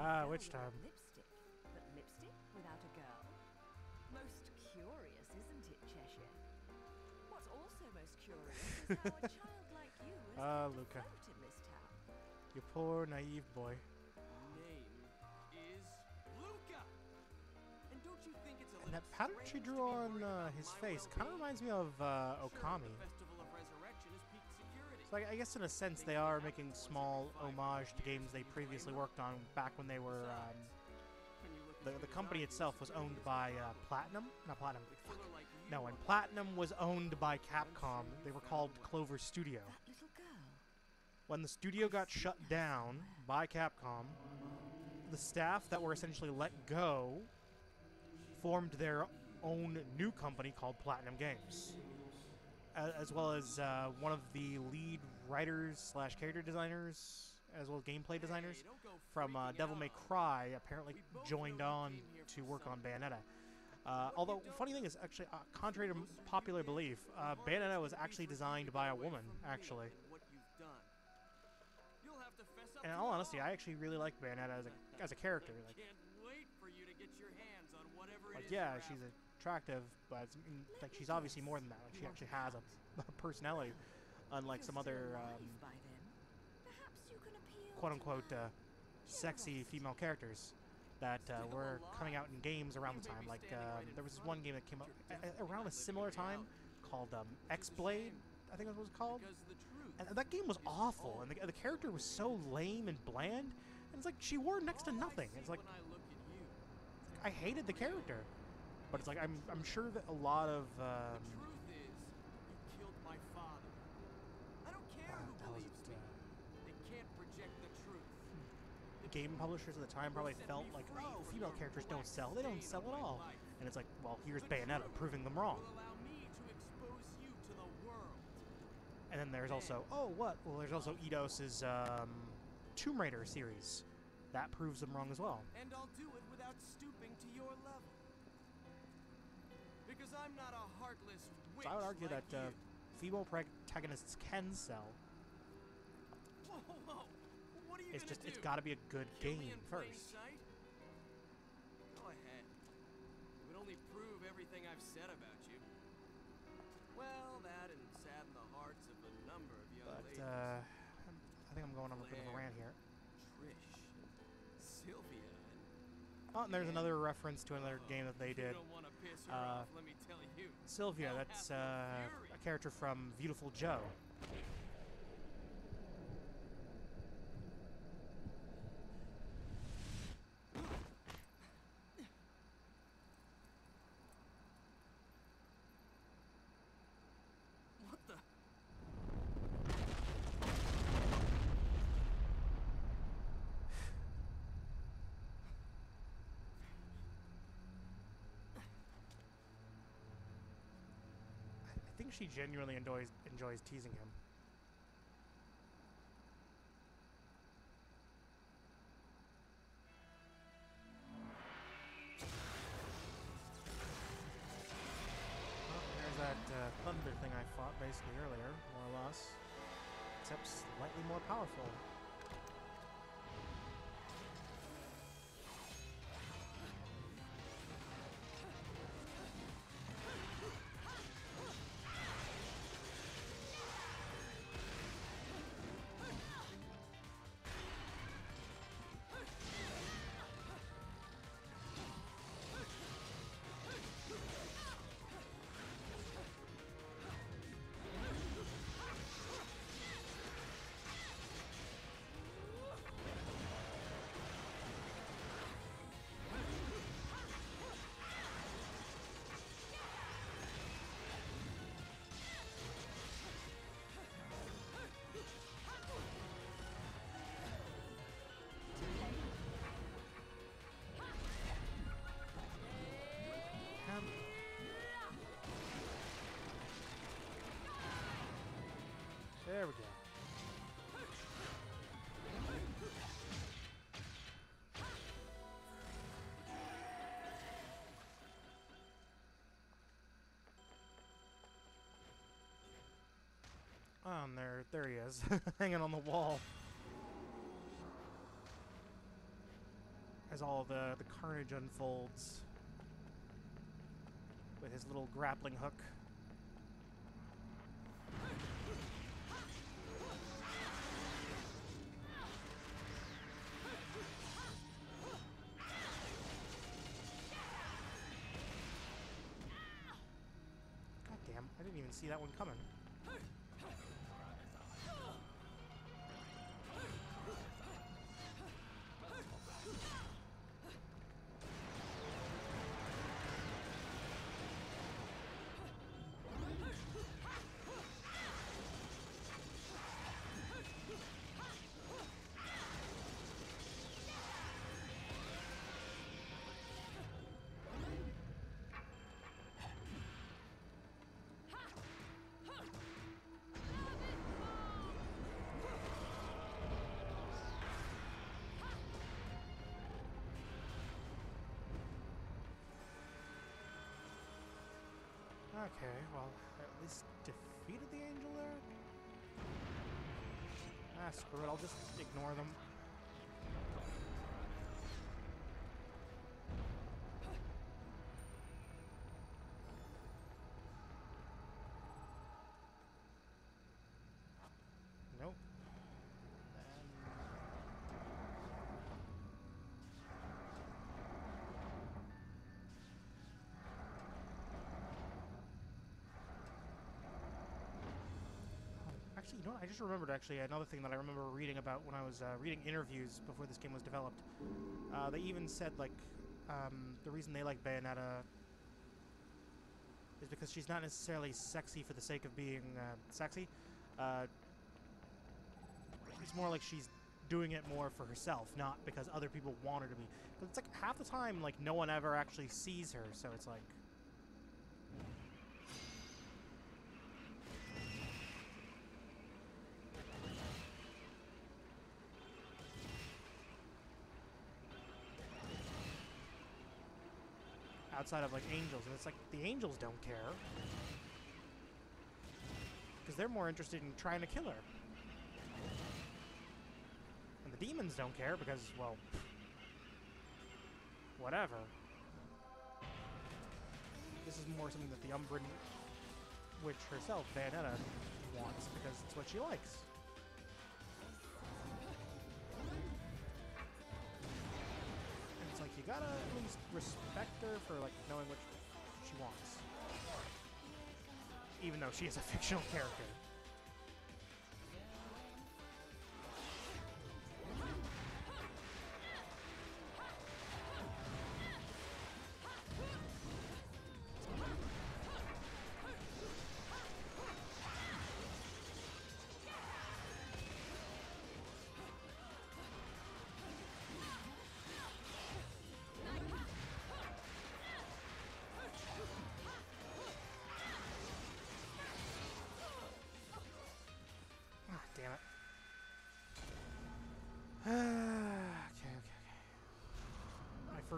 A: Ah,
B: a witch
A: time?
B: lipstick, but lipstick without a girl. Most curious, isn't it, Cheshire? What's also most curious is how a child like you has
A: Ah,
B: Luka. in this town.
A: You poor naive boy.
D: name is Luka. And don't you think it's a
A: And that
D: little
A: pattern she drew on uh, his
D: my
A: face kind of reminds me of uh, Okami.
D: The
A: So I, I guess in a sense they are making small homage to games they previously worked on back when they were um,
D: When
A: the, the company itself was owned by uh, Platinum, not Platinum. fuck. No, and Platinum was owned by Capcom. They were called Clover Studio. When the studio got shut down by Capcom, the staff that were essentially let go formed their own new company called Platinum Games, as well as uh, one of the lead writers slash character designers, as well as gameplay designers from uh, Devil May. Cry apparently joined on to work on. Bayonetta. Uh, although, funny thing is, actually, uh, contrary to popular belief, uh, Bayonetta was actually designed by a woman, actually. And in all honesty, I actually really like Bayonetta as a, as a character. Like,
D: Can't wait for you to get your hands on whatever
A: like yeah, she's
D: after.
A: Attractive, but mm, like she's obviously more than that. Like, she actually has a, a personality, unlike some other um,
B: by then. Perhaps you can appeal
A: quote unquote uh, sexy female characters that uh, were coming out in games around the time. Like um, there was this one game that came out
D: you're
A: a- a-
D: definitely
A: around a similar time called um,
D: Which is a
A: X Blade. I think that's what it was called.
D: Because the truth
A: And that game was awful, and the, the character was so lame and bland. And it's like she wore next to nothing. It's like
D: when I look at you.
A: I hated the character, but it's like I'm I'm sure that a lot of um,
D: the truth is, you killed my father. I don't care
A: uh,
D: who believes me.
A: uh,
D: They can't project the truth.
A: game publishers at the time probably felt like oh female characters don't sell. They don't sell at all.
D: life.
A: And it's like well here's
D: The
A: Bayonetta proving them wrong.
D: Allow me to expose you to the world.
A: And then there's also oh what? Well there's also Eidos's um, Tomb Raider series. That proves them wrong as well.
D: And I'll do it I'm not a heartless witch
A: So I would argue
D: like
A: that uh, female protagonists can sell.
D: Whoa, whoa. What are you
A: It's just
D: do?
A: it's got to be a good
D: Kill
A: game first.
D: Go ahead. It would only prove everything I've said about you. Well, that and sadden the hearts of a number of young
A: But
D: ladies.
A: uh, I'm- think I'm going on a bit of a rant here.
D: Trish, Silvia,
A: Oh, and there's another reference to another game that they did.
D: don't want to piss her
A: Uh,
D: off, let me tell you. Silvia,
A: that's uh, a character from Viewtiful Joe.
D: What the?
A: I I think she genuinely enjoys enjoys teasing him. Oh, there, there he is, hanging on the wall. As all the the carnage unfolds with his little grappling hook. God damn, I didn't even see that one coming. Okay, well, at least defeated the angel there. Ah, screw it. I'll just ignore them. Nope. Then Actually, you know? I just remembered actually another thing that I remember reading about when I was uh, reading interviews before this game was developed. Uh, they even said like um, the reason they like Bayonetta is because she's not necessarily sexy for the sake of being uh, sexy. Uh, it's more like she's doing it more for herself, not because other people want her to be. But it's like half the time, like no one ever actually sees her, so it's like. Outside of like angels, and it's like the angels don't care because they're more interested in trying to kill her, and the demons don't care because well, whatever. This is more something that the Umbran witch herself, Bayonetta, wants because it's what she likes. Like you gotta at least respect her for like knowing what she wants. Even though she is a fictional character.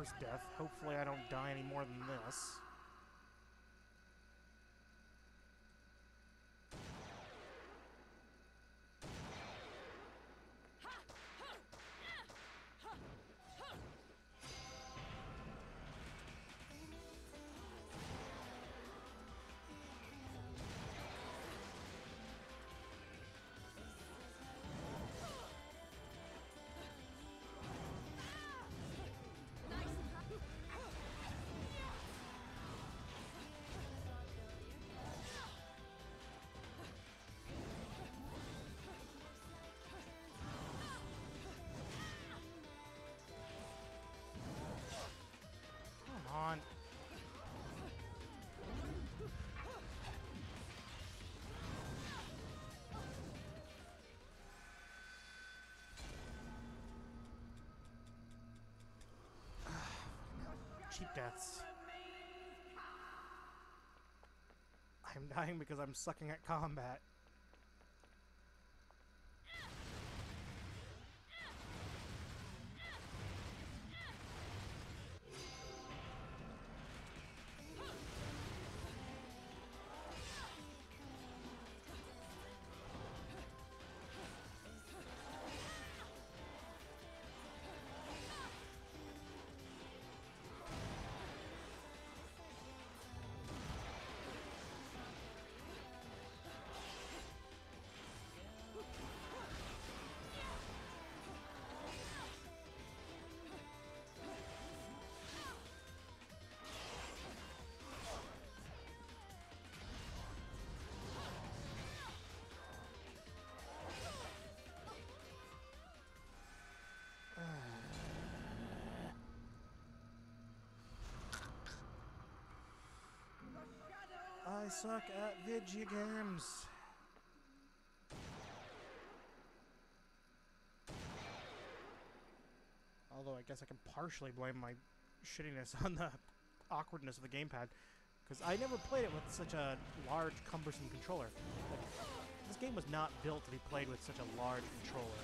A: First death. Hopefully I don't die any more than this. Cheap deaths. I'm dying because I'm sucking at combat. I suck at video games. Although I guess I can partially blame my shittiness on the awkwardness of the gamepad, because I never played it with such a large, cumbersome controller. Like, this game was not built to be played with such a large controller,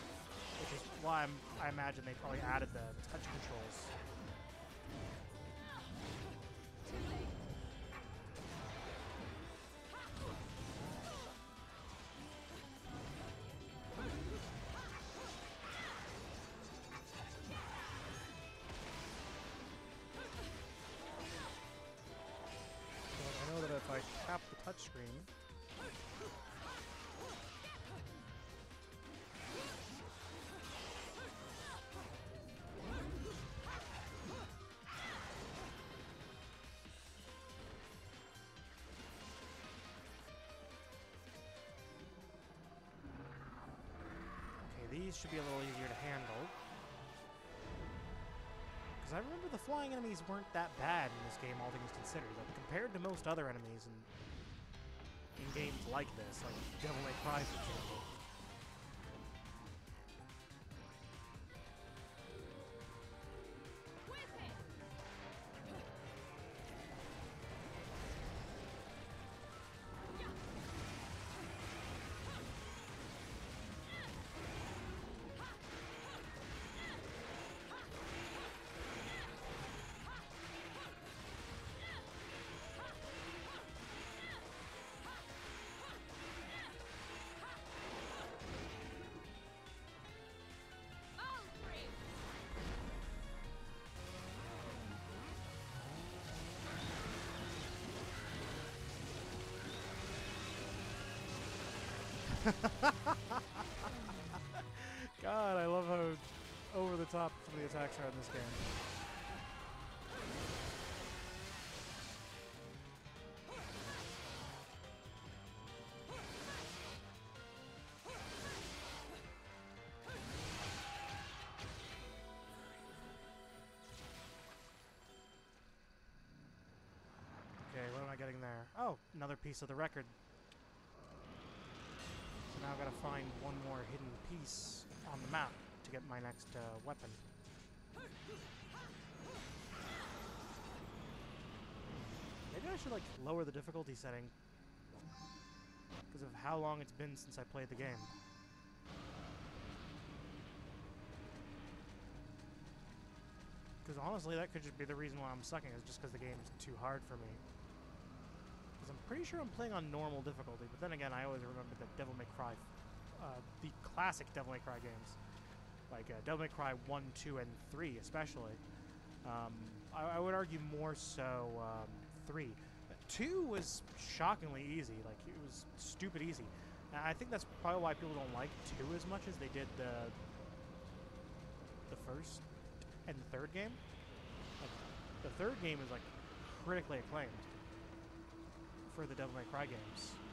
A: which is why I'm, I imagine they probably added the touch controls. Okay, these should be a little easier to handle. Because I remember the flying enemies weren't that bad in this game, all things considered. Like, compared to most other enemies in games like this, like Devil May Cry, for example. God, I love how over the top some of the attacks are in this game. Okay, what am I getting there? Oh, another piece of the record. So now I've got to find one more hidden piece on the map to get my next uh, weapon. Maybe I should like lower the difficulty setting because of how long it's been since I played the game. Because honestly, that could just be the reason why I'm sucking, is just because the game is too hard for me. Because I'm pretty sure I'm playing on normal difficulty, but then again, I always remember that Devil May Cry, uh, the classic Devil May Cry games, like uh, Devil May Cry 1, 2, and 3 especially. Um, I, I would argue more so um, 3. 2 was shockingly easy, like it was stupid easy. And I think that's probably why people don't like 2 as much as they did the, the first and the third game. Like, the third game is like critically acclaimed for the Devil May Cry games.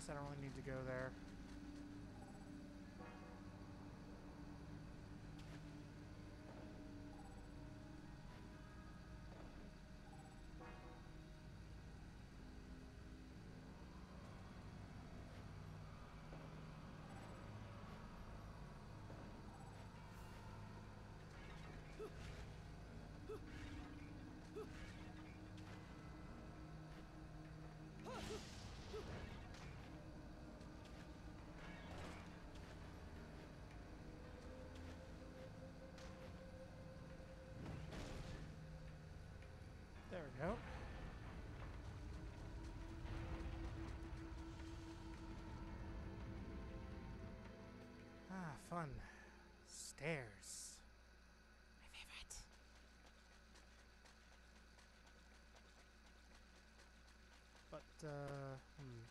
A: Guess I don't really need to go there. Go. Ah, fun. Stairs. My favorite. But, uh, hmm.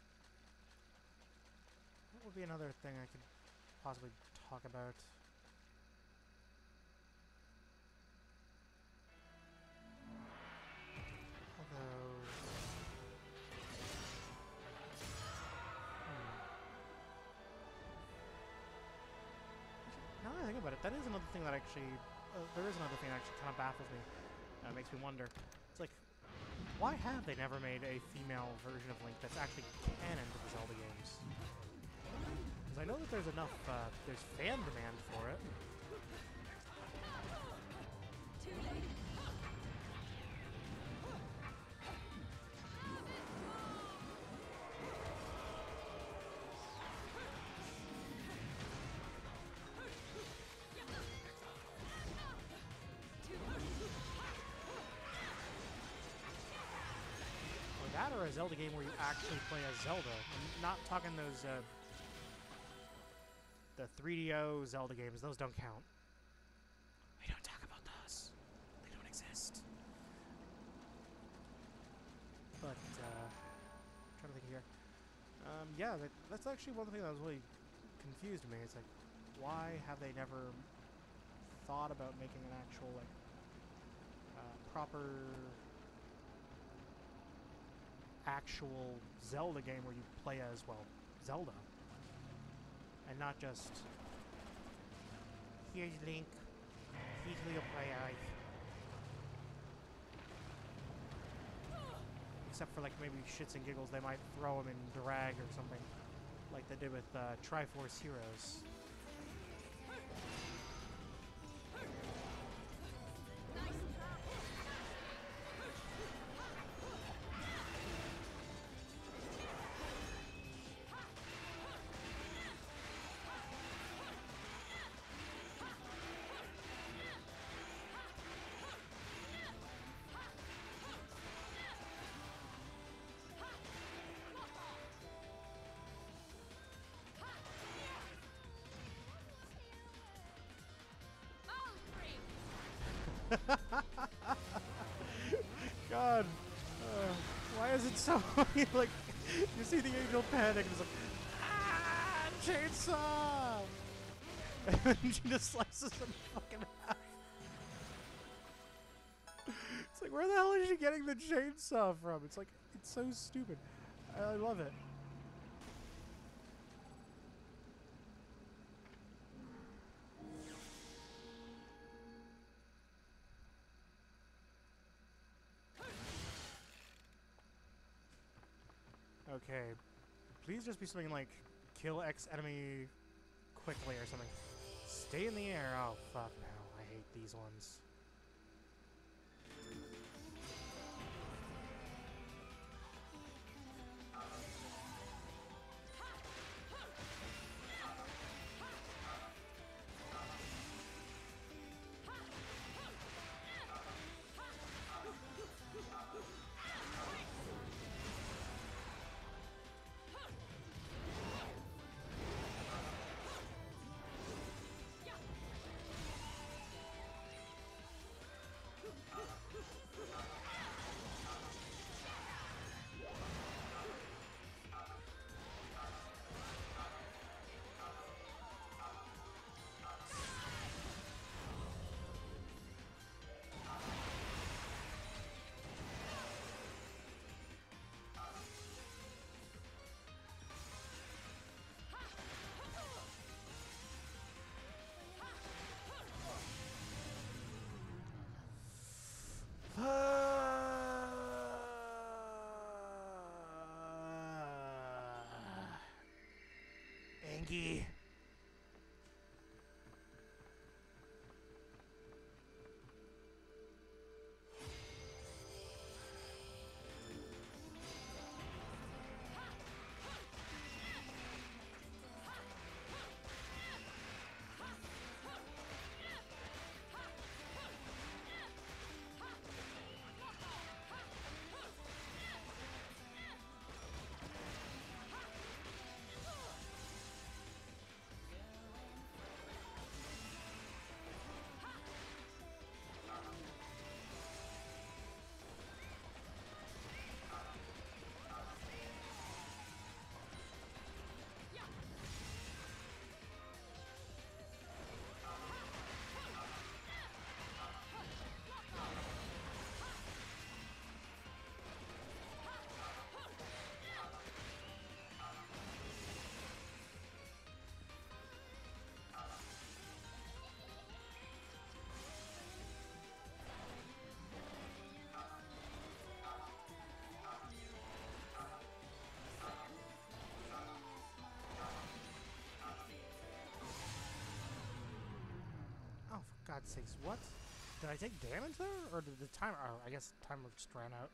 A: What would be another thing I could possibly talk about? That is another thing that actually, uh, there is another thing that actually kind of baffles me. Uh, makes me wonder. It's like, why have they never made a female version of Link that's actually canon to the Zelda games? Because I know that there's enough, uh, there's fan demand for it.
B: Too late.
A: Or that or a Zelda game where you actually play as Zelda. I'm not talking those, uh, the 3DO Zelda games, those don't count. We don't talk about those. They don't exist. But, uh, trying to think here. Um, yeah, that, that's actually one of thing that was really confused me. It's like, why have they never thought about making an actual, like, uh, proper actual Zelda game where you play as well Zelda, and not just here's Link, here's as. Except for like maybe shits and giggles, they might throw him in drag or something, like they did with uh, Triforce Heroes. God, uh, why is it so like you see the angel panic and it's like ah chainsaw, and then she just slices him fucking half. It's like where the hell is she getting the chainsaw from? It's like it's so stupid. I, I love it. Okay. Please just be something like kill X enemy quickly or something. Stay in the air. Oh, fuck no. I hate these ones. Angie. God's sakes, what? Did I take damage there? Or did the timer... Oh, I guess the timer just ran out.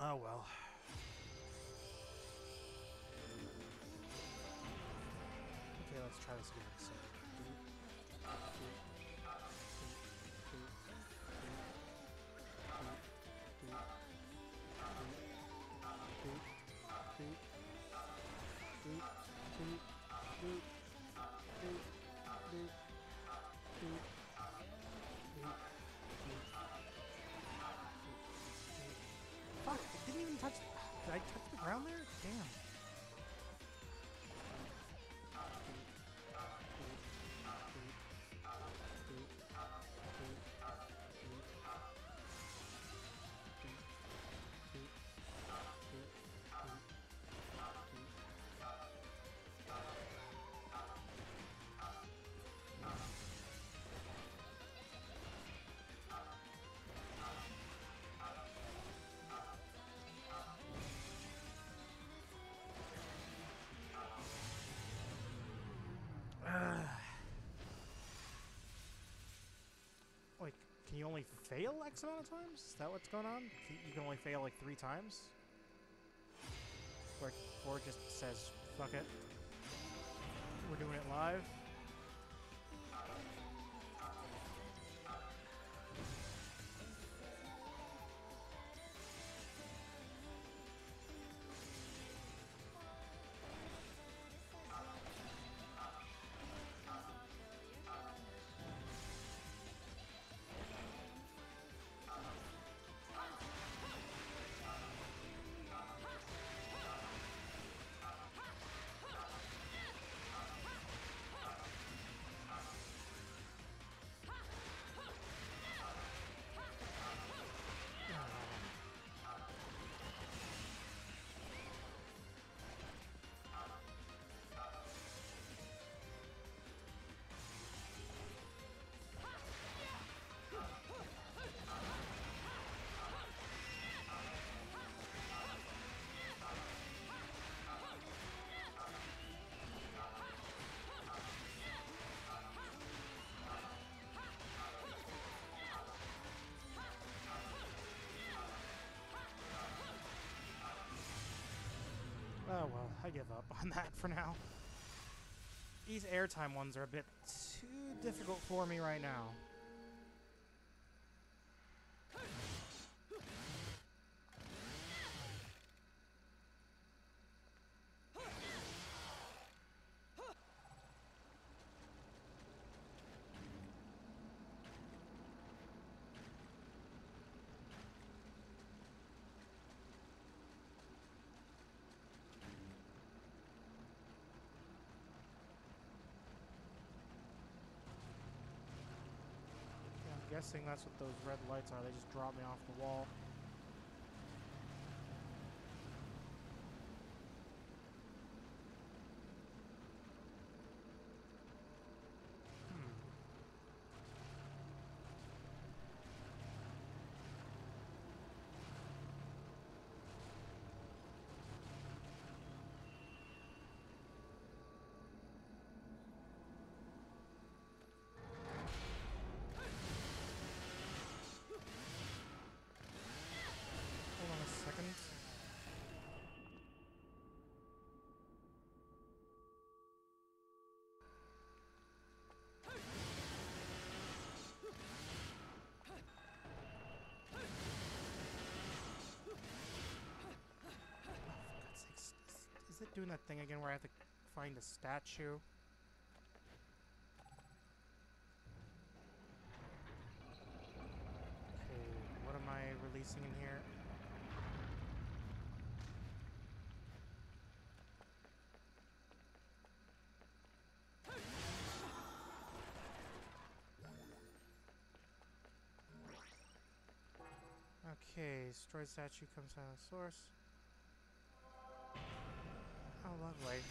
A: Oh, well. Even touch... Did I touch the ground there? Damn. Can you only fail X amount of times? Is that what's going on? You can only fail like three times? Or, or just says, fuck it. We're doing it live. I give up on that for now. These airtime ones are a bit too difficult for me right now. Yeah, I'm guessing that's what those red lights are. They just drop me off the wall. Hmm. Hold on a second. Oh, for God's sakes. Is, is it doing that thing again where I have to find a statue? Okay, what am I releasing in here? Okay, destroyed statue comes out of source. Oh, lovely.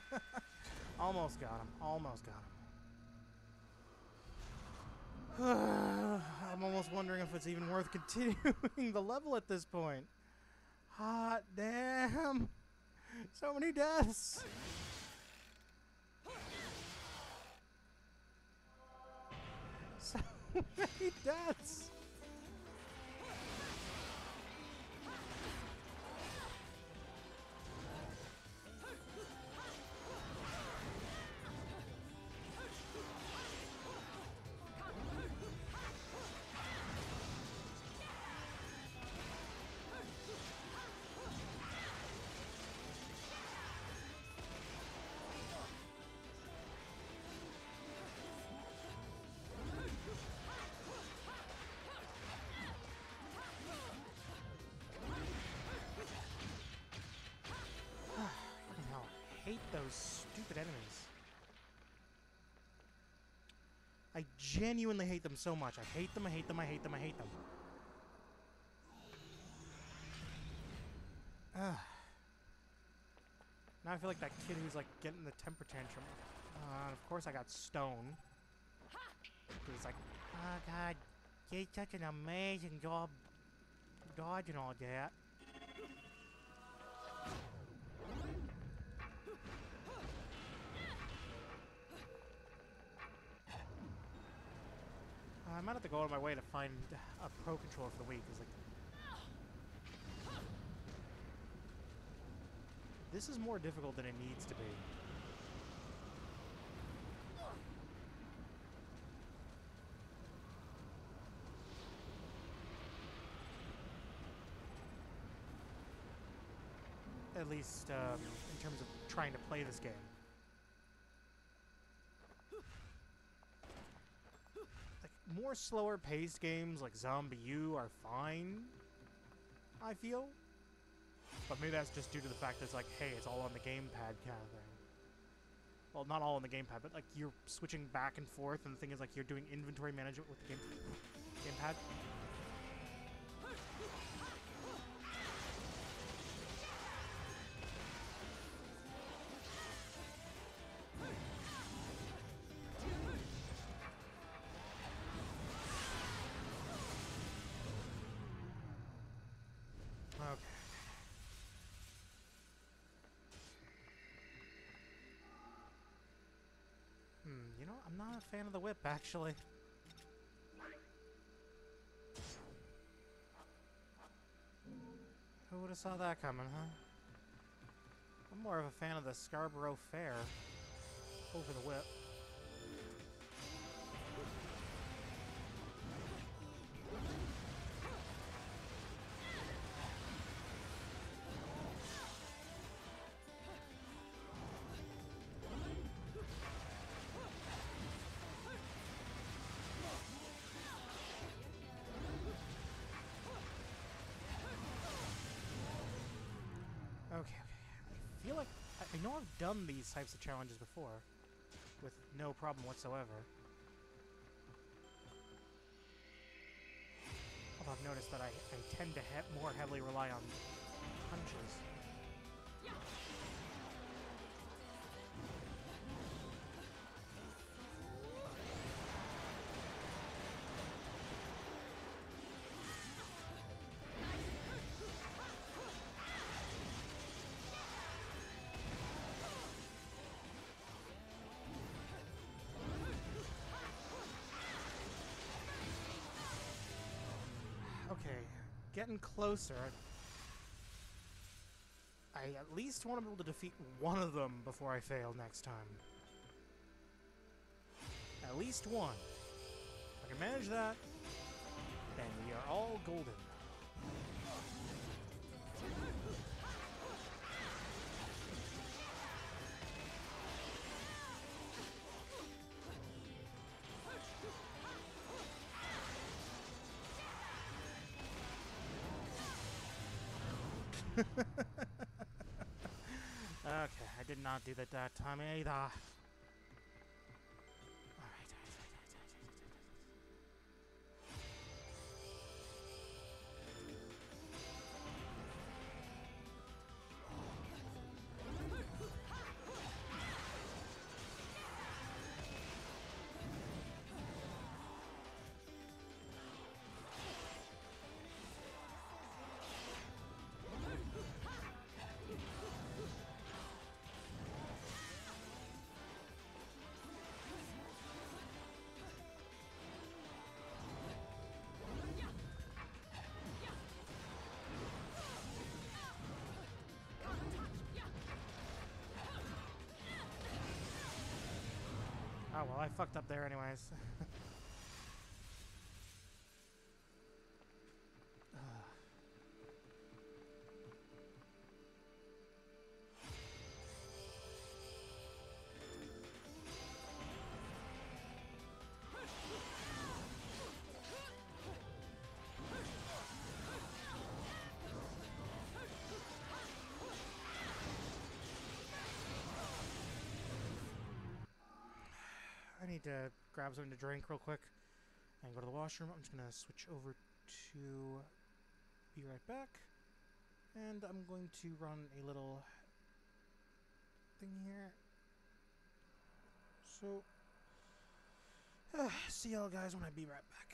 A: Almost got him. Almost got him. I'm almost wondering if it's even worth continuing the level at this point. Hot damn. So many deaths. So those stupid enemies. I genuinely hate them so much. I hate them, I hate them, I hate them, I hate them. Ugh. Now I feel like that kid who's like getting the temper tantrum. Uh, of course I got stone. He's like, oh god, you did such an amazing job dodging all that. I might have to go out of my way to find a pro controller for the because like this is more difficult than it needs to be. At least um, in terms of trying to play this game. like more slower paced games like ZombiU are fine. I feel. But maybe that's just due to the fact that it's like, hey, it's all on the gamepad kind of thing. Well, not all on the gamepad, but like you're switching back and forth, and the thing is like you're doing inventory management with the game gamepad. You know, I'm not a fan of the whip, actually. Who would have saw that coming, huh? I'm more of a fan of the Scarborough Fair over the whip. I, know I've done these types of challenges before with no problem whatsoever. Although I've noticed that I, I tend to he more heavily rely on punches. Getting closer. I at least want to be able to defeat one of them before I fail next time. At least one. If I can manage that, then we are all golden. okay, I did not do that that time either. Oh, well, I fucked up there anyways. need to grab something to drink real quick and go to the washroom. I'm just gonna switch over to be right back. And I'm going to run a little thing here. So, see y'all guys when I be right back.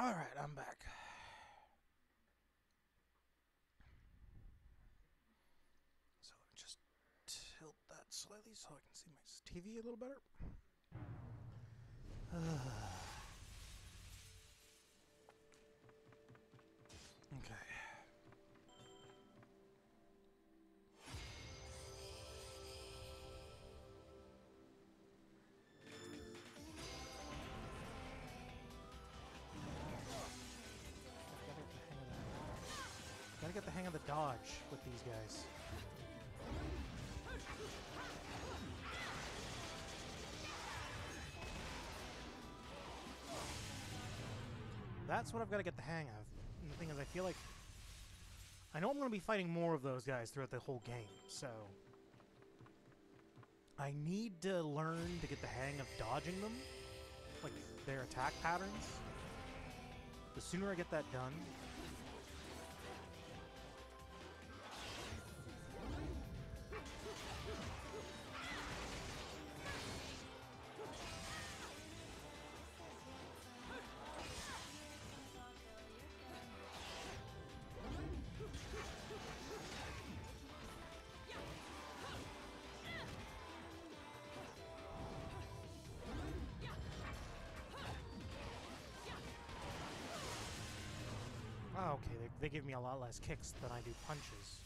A: All right, I'm back. So just tilt that slightly so I can see my TV a little better. okay. Gotta get the hang of the dodge with these guys. That's what I've got to get the hang of. And the thing is, I feel like I know I'm going to be fighting more of those guys throughout the whole game, so I need to learn to get the hang of dodging them, like their attack patterns. The sooner I get that done, Okay. They, they give me a lot less kicks than I do punches.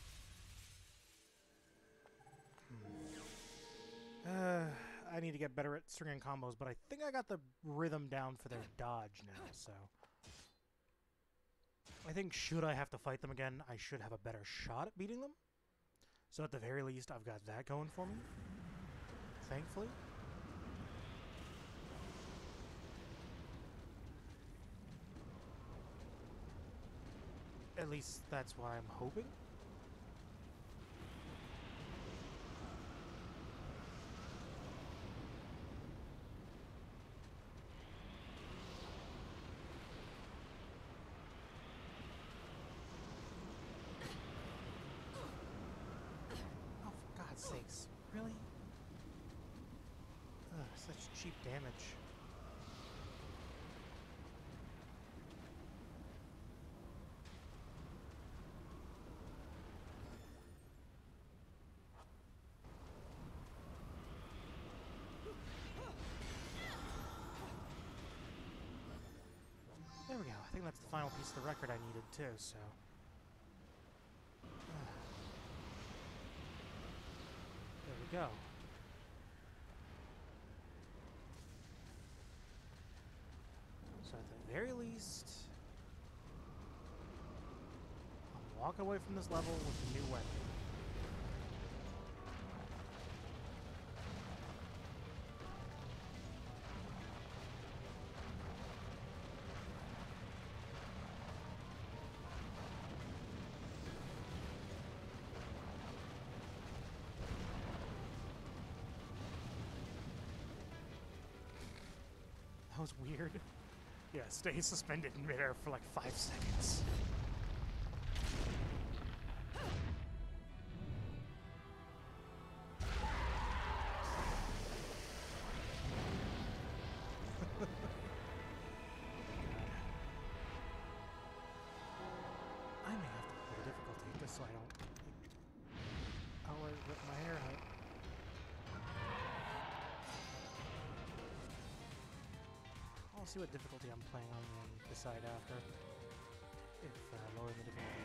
A: Hmm. Uh, I need to get better at stringing combos, but I think I got the rhythm down for their dodge now, so... I think should I have to fight them again, I should have a better shot at beating them. So at the very least, I've got that going for me. Thankfully. At least that's what I'm hoping. Oh, God's sakes. Really? Such cheap damage. There we go. I think that's the final piece of the record I needed too, so. There we go. So at the very least, I'll walk away from this level with a new weapon. Was weird. Yeah, stay suspended in midair for like five seconds. See what difficulty I'm playing on and decide after if uh, lowering the difficulty.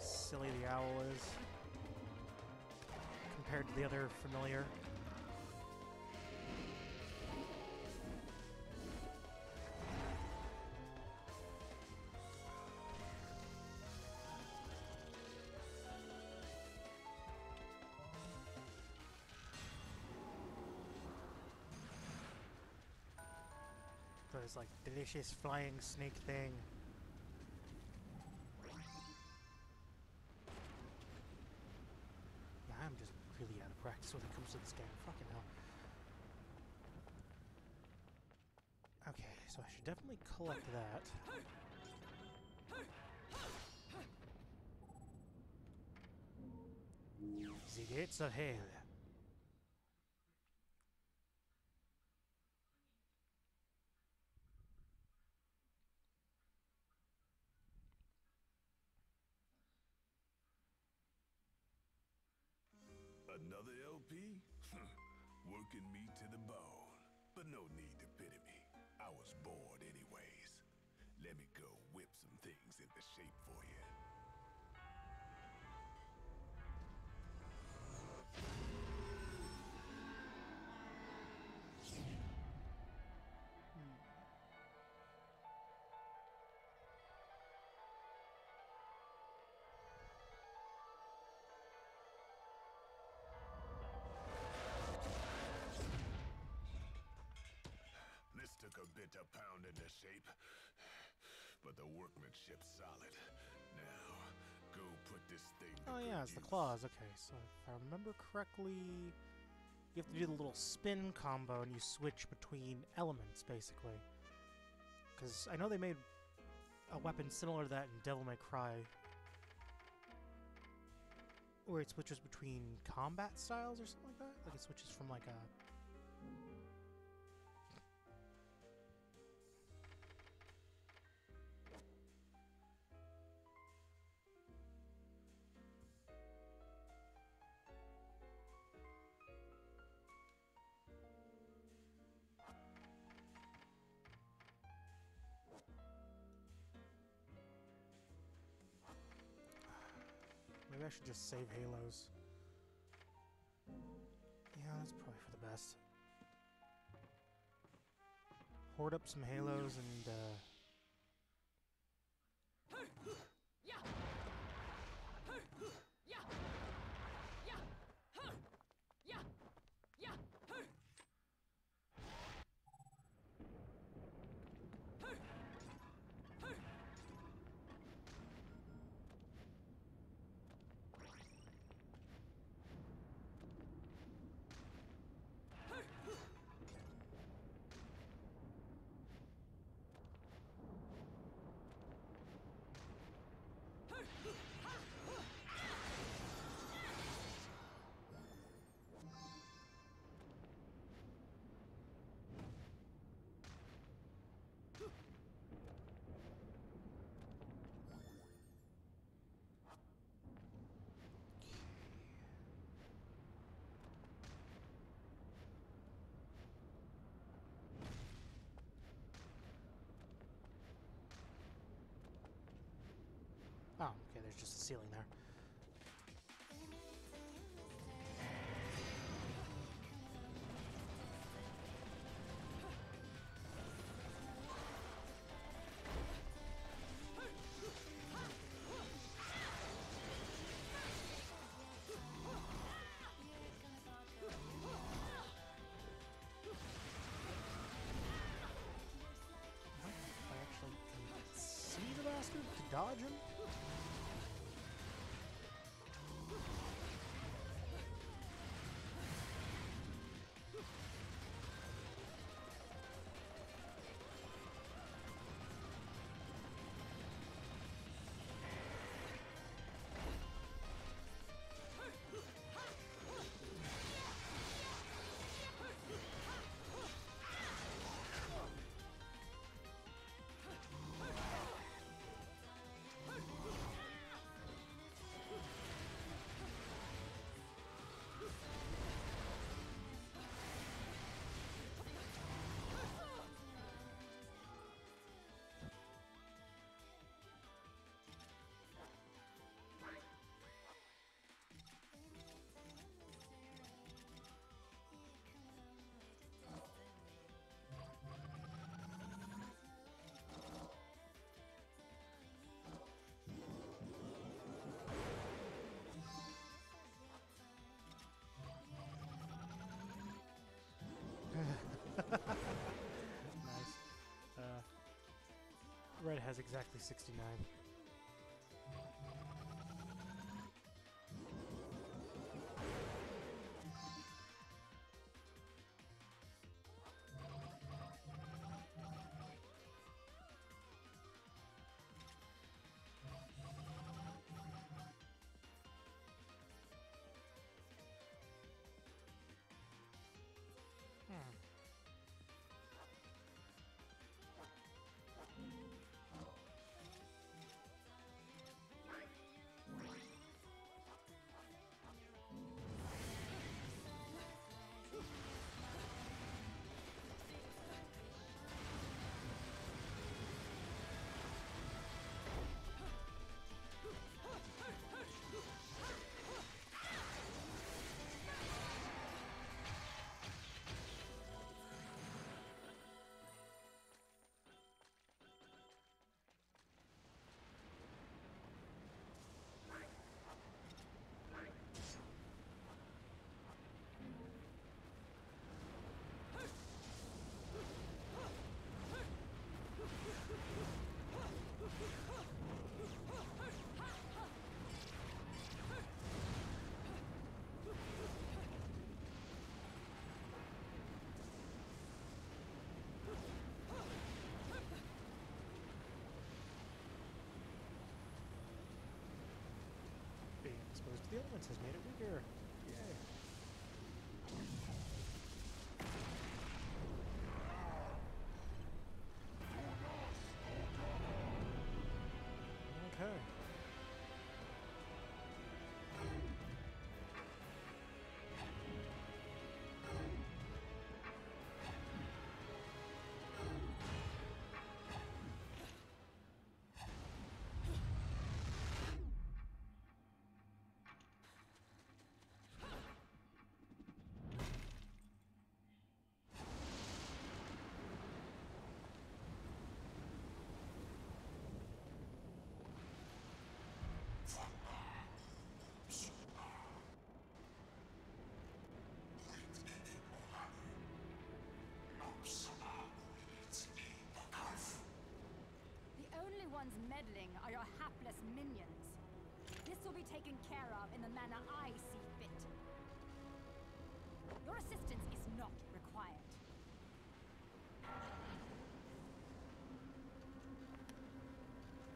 A: Silly the owl is compared to the other familiar. Those like delicious flying snake thing. Collect that. The gates of hell.
C: Another LP? Working me to the bone. But no need shape for you. Hmm. This took a bit to pound into shape, but the workmanship's solid. Now, go put this thing
A: Oh yeah, it's the claws. Okay, so if I remember correctly, you have to do the little spin combo and you switch between elements, basically. Because I know they made a weapon similar to that in Devil May Cry, where it switches between combat styles or something like that. Like it switches from like a I should just save Halos. Yeah, that's probably for the best. Hoard up some Halos and, uh... there's just a ceiling there. What? I nice. Uh, Red has exactly 69. The elements has made it weaker.
B: Meddling are your hapless minions. This will be taken care of in the manner I see fit. Your assistance is not required.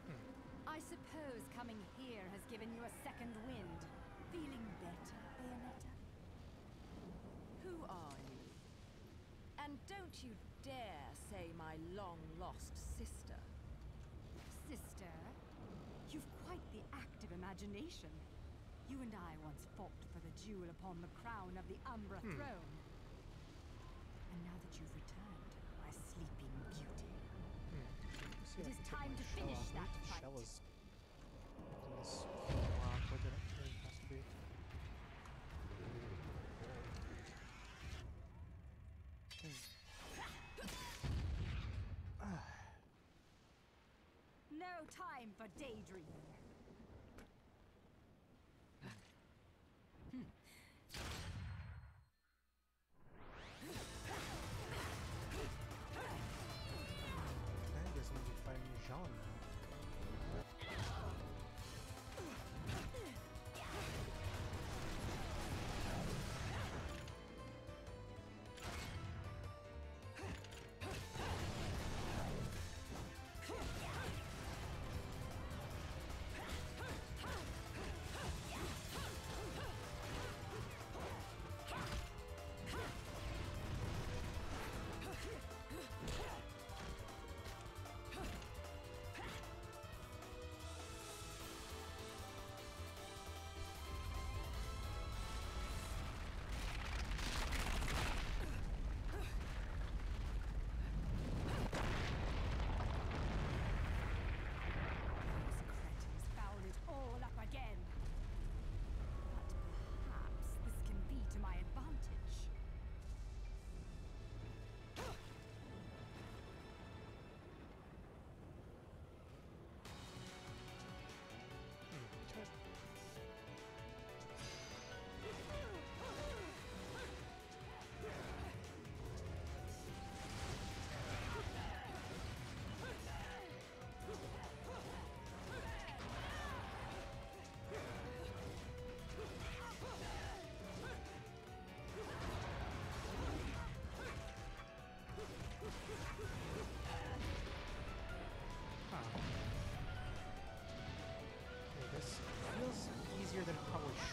B: Hmm. I suppose coming here has given you a second wind. Feeling better, Bayonetta?
E: Who are you? And don't you dare say my long-lost sister.
B: Sister, you've quite the active imagination. You and I once fought for the jewel upon the crown of the Umbra hmm. throne. And now that you've returned, my sleeping beauty,
A: if
B: It is time to finish
A: off.
B: that fight.
A: Shell is awkward than it has to be.
B: no time for daydreaming.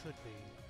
A: should be.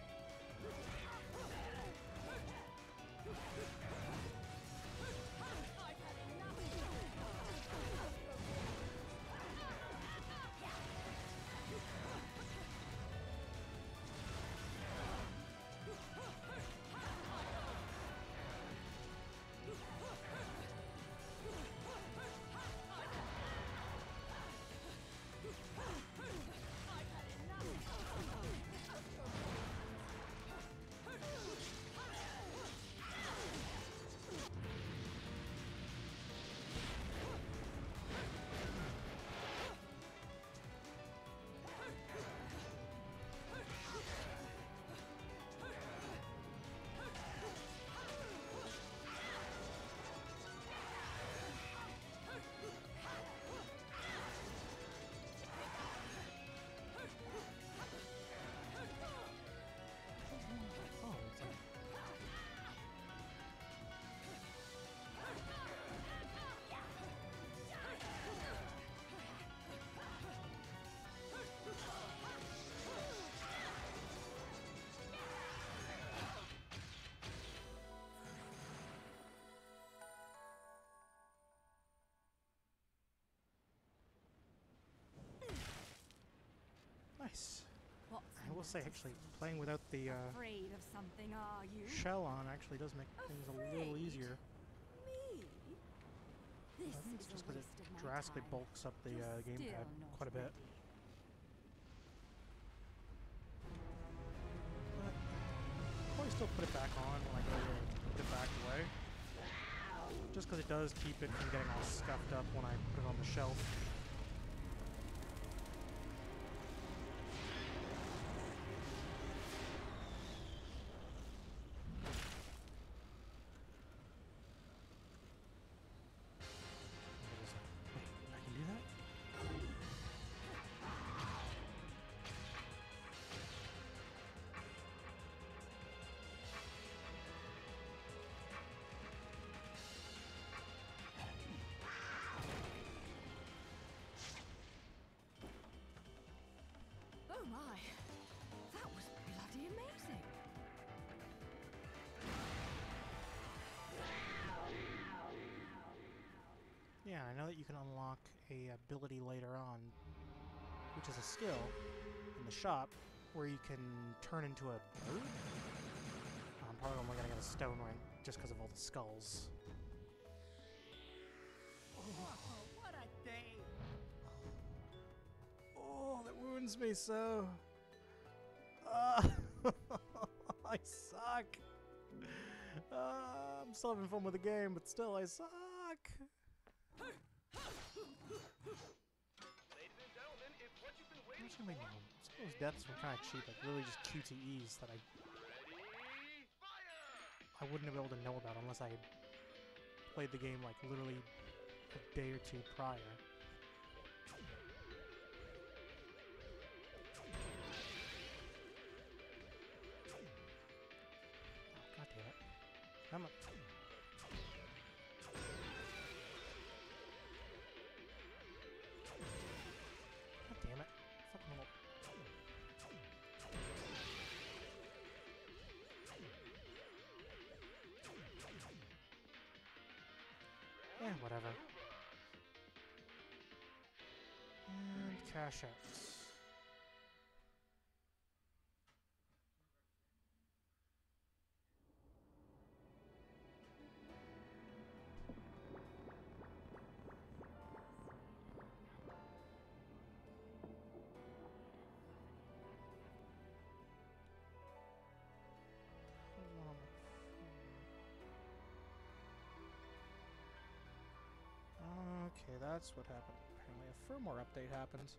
A: Will say, actually, playing without the uh,
B: Afraid of something, are you?
A: shell on actually does make things a little easier.
B: Me? This
A: I think it's just because it
B: waste of my
A: drastically bulks up the uh, gamepad quite a bit. But I'll probably still put it back on when I go to put it back away. Just because it does keep it from getting all scuffed up when I put it on the shelf. I know that you can unlock a ability later on, which is a skill in the shop where you can turn into a bird. I'm probably only gonna get a stone ring just because of all the skulls.
D: Oh, what a day!
A: Oh, that wounds me so. Ah, I suck. Ah, I'm still having fun with the game, but still, I suck. Some of those deaths were kind of cheap, like really just QTEs that I I wouldn't have been able to know about unless I had played the game like literally a day or two prior. Yeah, whatever. And cash out. That's what happened. Apparently a firmware update happened.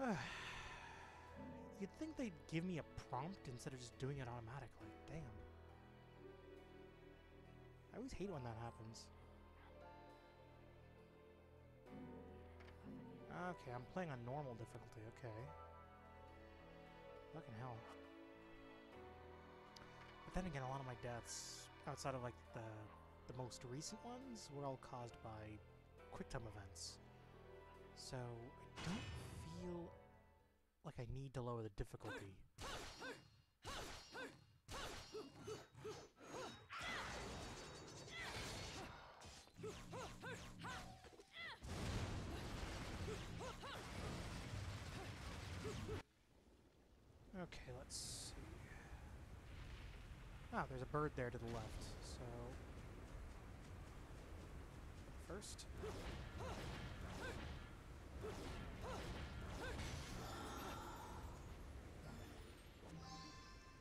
A: You'd think they'd give me a prompt instead of just doing it automatically. Damn. I always hate when that happens. Okay, I'm playing on normal difficulty, okay. Fucking hell. But then again, a lot of my deaths, outside of like the the most recent ones, were all caused by QuickTime events. So I don't feel like I need to lower the difficulty. Okay, let's see. Ah, there's a bird there to the left, so. First.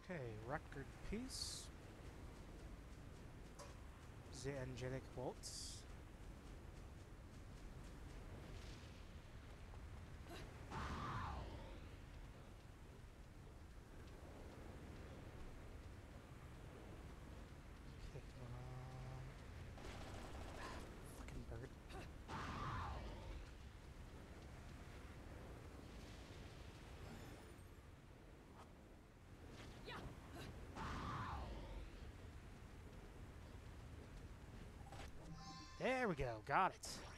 A: Okay, record piece. The angelic waltz. Okay, um, fucking bird. There we go, got it.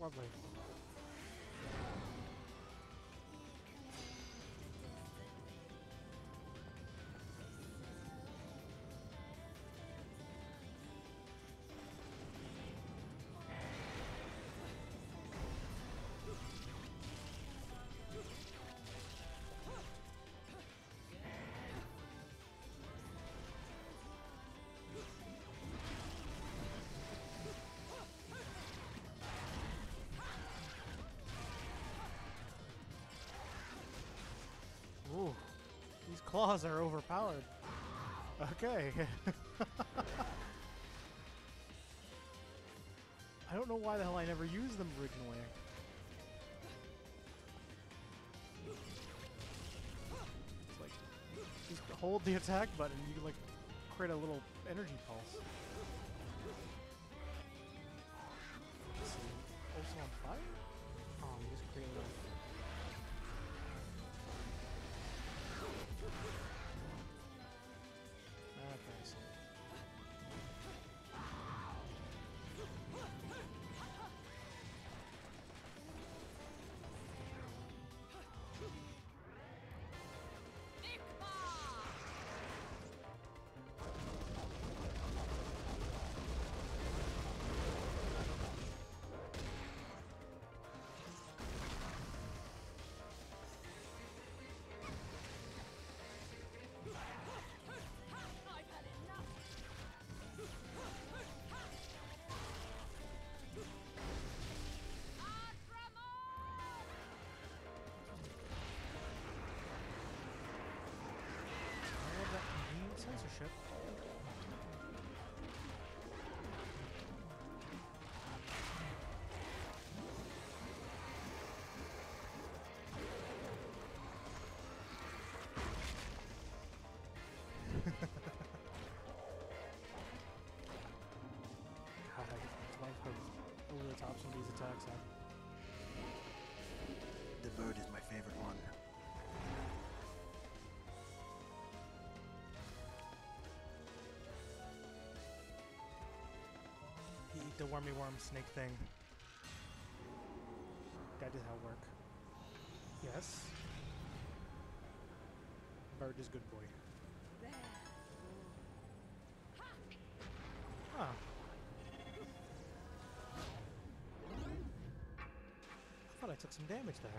A: Lovely. Claws are overpowered. Okay. I don't know why the hell I never used them originally. It's like, just hold the attack button, you can like create a little energy pulse. Attacks.
F: The bird is my favorite one.
A: You eat the wormy worm snake thing. That is how it work. Yes. Bird is good boy. I took some damage there.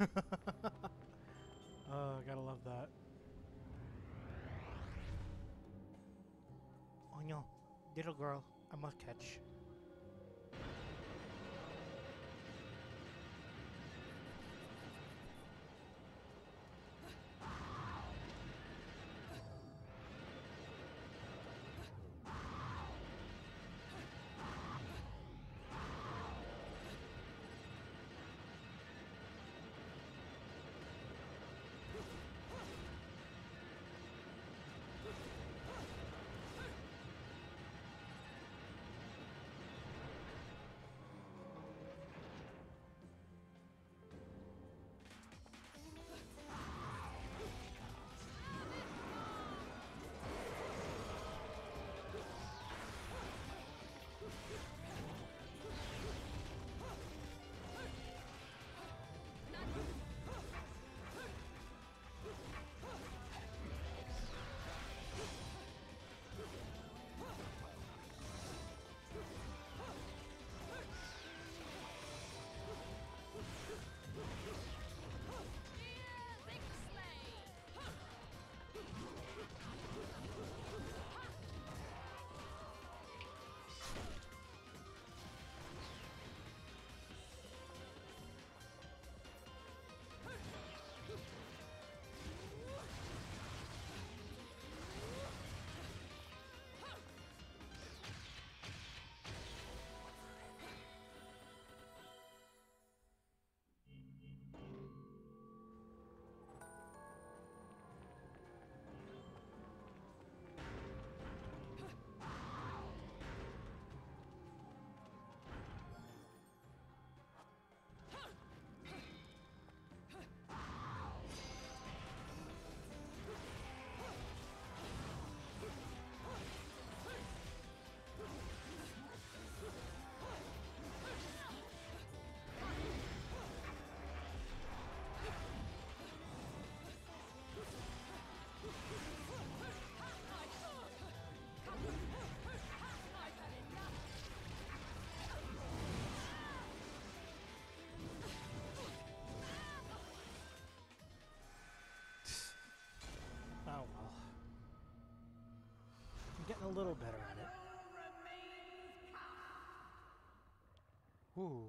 A: oh, gotta love that. Oh no, little girl, I must catch. Little better at it. Ooh.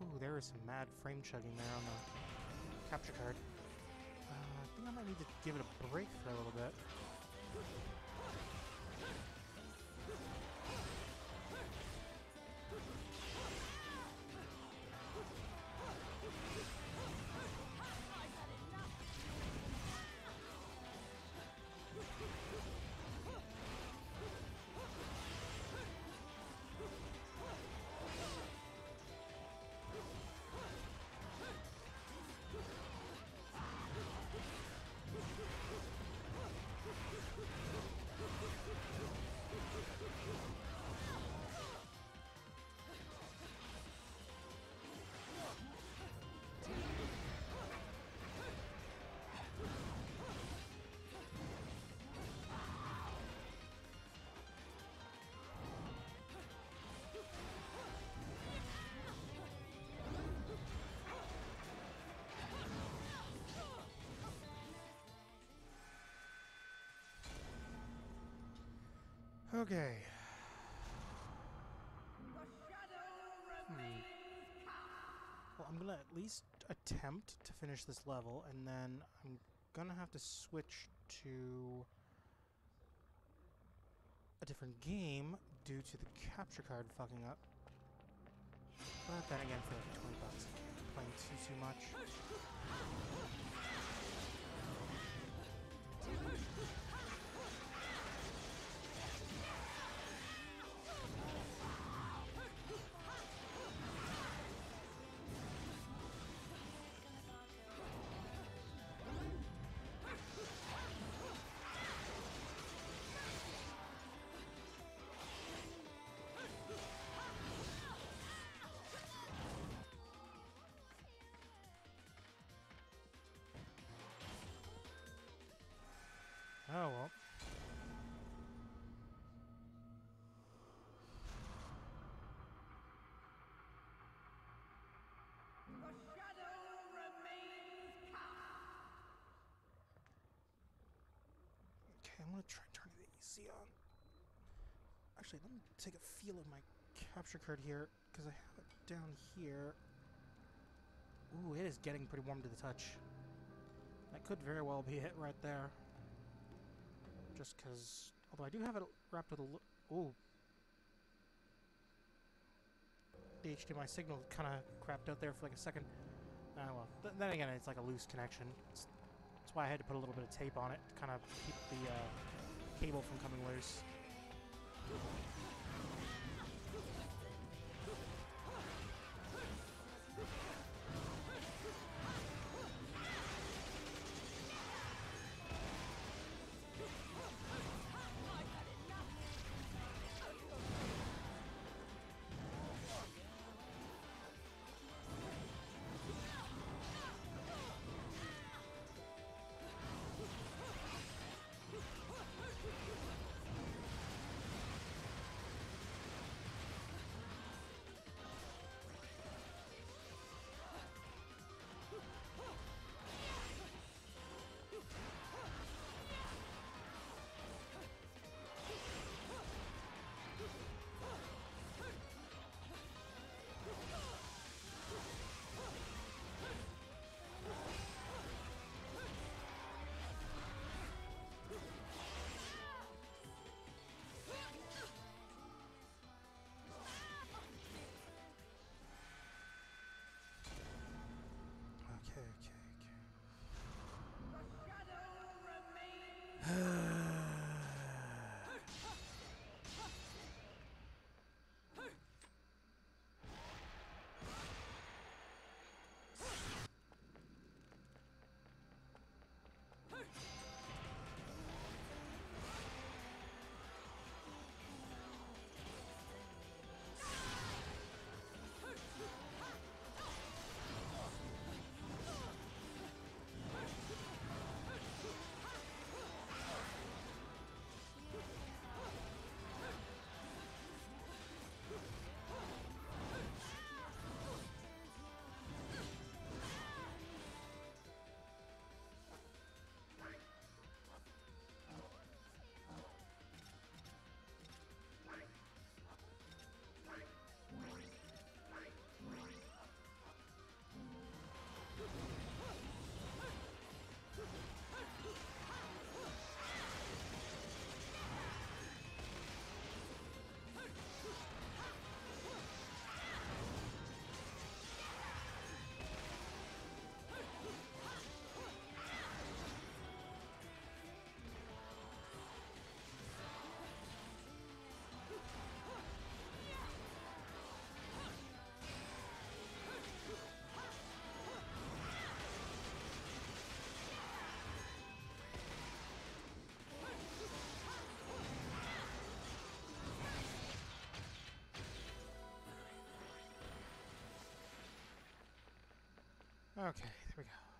A: Ooh, there is some mad frame chugging there on the capture card. Uh, I think I might need to give it a break for a little bit. Okay. Hmm. Well, I'm gonna at least attempt to finish this level, and then I'm gonna have to switch to a different game due to the capture card fucking up. But then again, for like 20 bucks, playing too too much. Gonna try turning the AC on. Actually, let me take a feel of my capture card here, because I have it down here. Ooh, it is getting pretty warm to the touch. That could very well be it right there. Just because, although I do have it wrapped with a ooh. The HDMI signal kind of crapped out there for like a second. Ah well, Th- then again, it's like a loose connection. It's, that's why I had to put a little bit of tape on it to kind of keep the uh, cable from coming loose. Okay, there we go.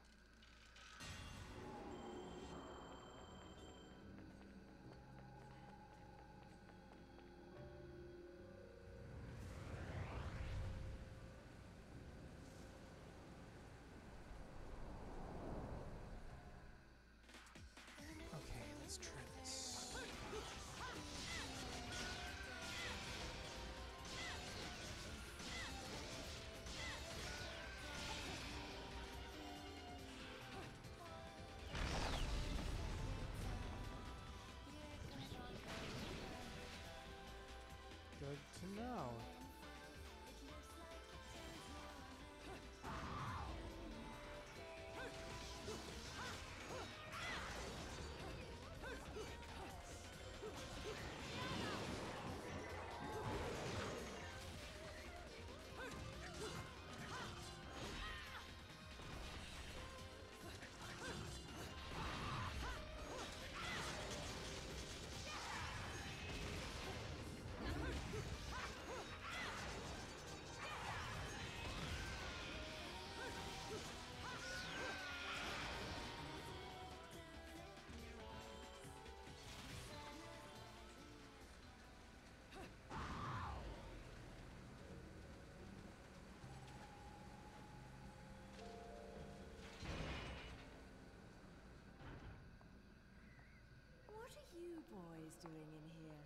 E: Doing in here?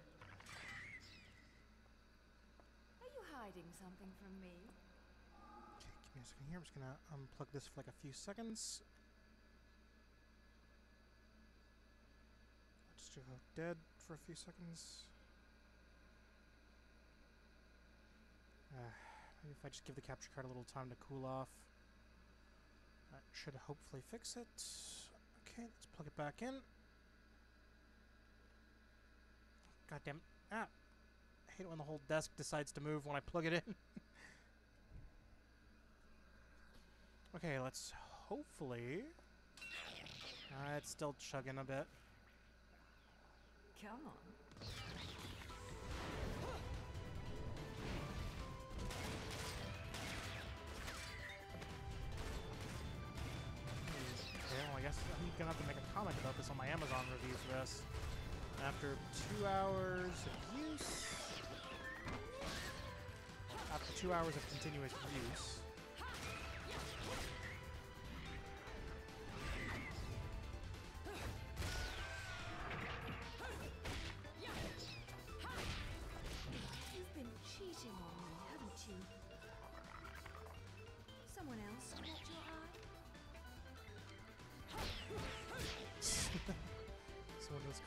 E: Are you hiding something from me?
A: Okay, give me a second here. I'm just gonna unplug this for like a few seconds. Just to go dead for a few seconds. Uh, maybe if I just give the capture card a little time to cool off. That should hopefully fix it. Okay, let's plug it back in. God damn. Ah! I hate it when the whole desk decides to move when I plug it in. Okay, let's hopefully. Uh, it's still chugging a bit.
E: Come on.
A: Okay, well, I guess I'm gonna have to make a comment about this on my Amazon review for this. After two hours of use. After two hours of continuous use.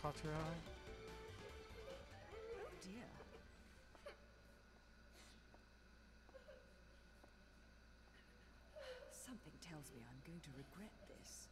E: Caught eye. Oh dear. Something tells me I'm going to regret this.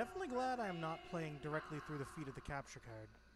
A: Definitely glad I am not playing directly through the feet of the capture card.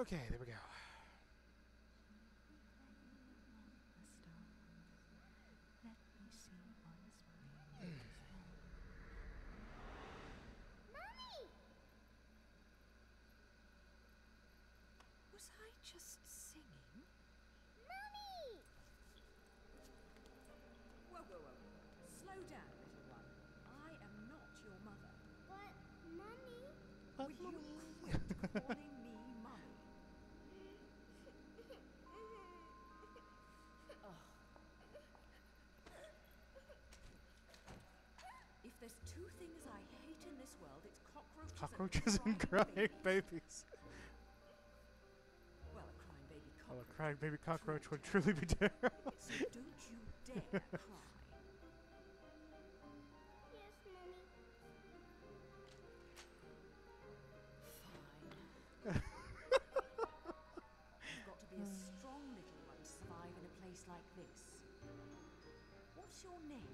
A: Okay, there we go.
E: Was I just singing? Whoa, whoa, whoa. Slow down, little one. I am not your mother.
G: But, Mummy,
E: Will you quit calling me mummy? Oh. If there's two things I hate in this world, it's cockroaches,
A: Cockroaches and
E: and
A: crying babies.
E: Well, a crying baby
A: Well, a
E: cockroach.
A: crying baby cockroach would truly be terrible.
E: So don't you dare cry.
G: yes, Mummy.
E: Fine. You've got to be a strong little one to survive in a place like this. What's your name,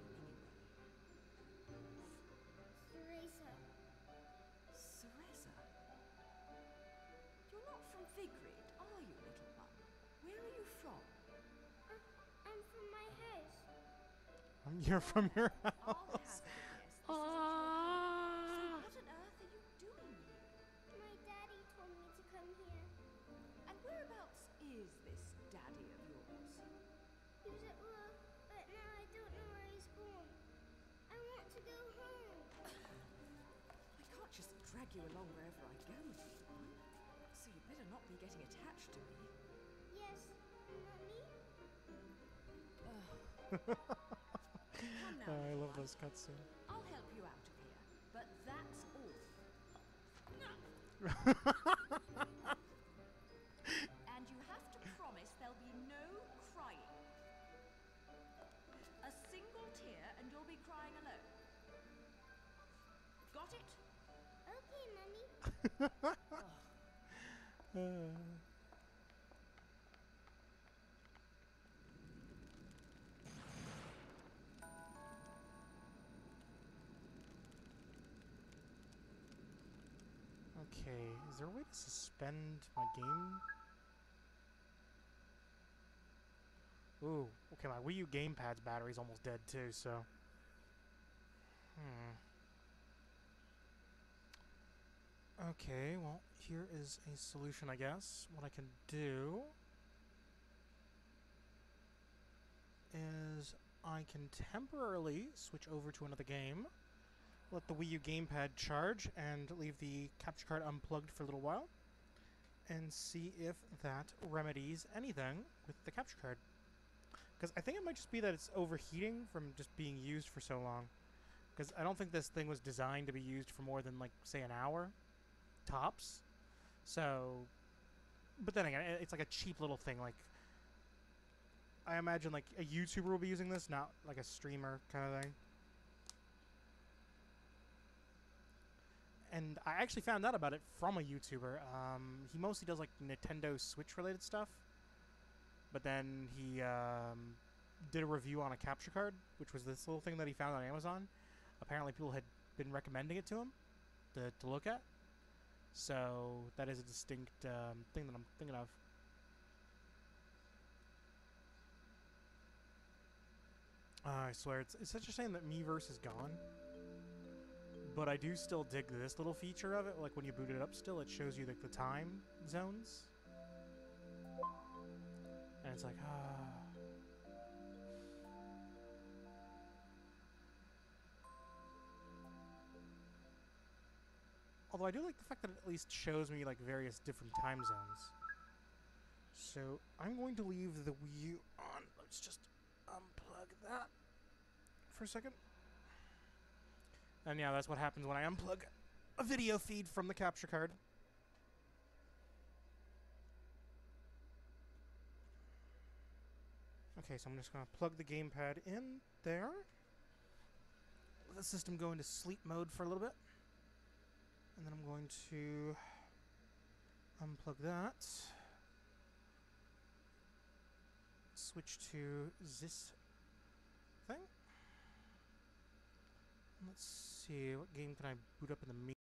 E: You're from
A: your house.
E: hazard a guess. This is a joke. So what on earth are you doing?
G: My daddy told me to come here.
E: And whereabouts is this daddy of yours?
G: He was at work, but now I don't know where he's gone. I want to go home.
E: I can't just drag you along wherever I go. So you better not be getting attached to me.
G: Yes, Mummy.
E: Come now,
A: Oh, I love those cutscenes.
E: I'll help you out of here, but that's all. and you have to promise there'll be no crying. A single tear and you'll be crying alone. Got it?
G: Okay, Mummy.
A: Uh, is there a way to suspend my game? Ooh, okay, my Wii U gamepad's battery's almost dead too, so. Hmm. Okay, well, here is a solution, I guess. What I can do is I can temporarily switch over to another game, let the Wii U gamepad charge, and leave the capture card unplugged for a little while, and see if that remedies anything with the capture card. Because I think it might just be that it's overheating from just being used for so long. Because I don't think this thing was designed to be used for more than, like, say, an hour tops. So, but then again, it's like a cheap little thing. Like, I imagine like a YouTuber will be using this, not like a streamer kind of thing. And I actually found out about it from a YouTuber. Um, he mostly does like Nintendo Switch related stuff. But then he um, did a review on a capture card, which was this little thing that he found on Amazon. Apparently, people had been recommending it to him to, to look at. So that is a distinct um, thing that I'm thinking of. Uh, I swear, it's, it's such a shame that Miiverse is gone. But I do still dig this little feature of it. Like when you boot it up, still it shows you like the time zones, and it's like ah. Although I do like the fact that it at least shows me like various different time zones. So I'm going to leave the Wii U on. Let's just unplug that for a second. And yeah, that's what happens when I unplug a video feed from the capture card. Okay, so I'm just going to plug the gamepad in there. Let the system go into sleep mode for a little bit. And then I'm going to unplug that. Switch to this thing. Let's see, what game can I boot up in the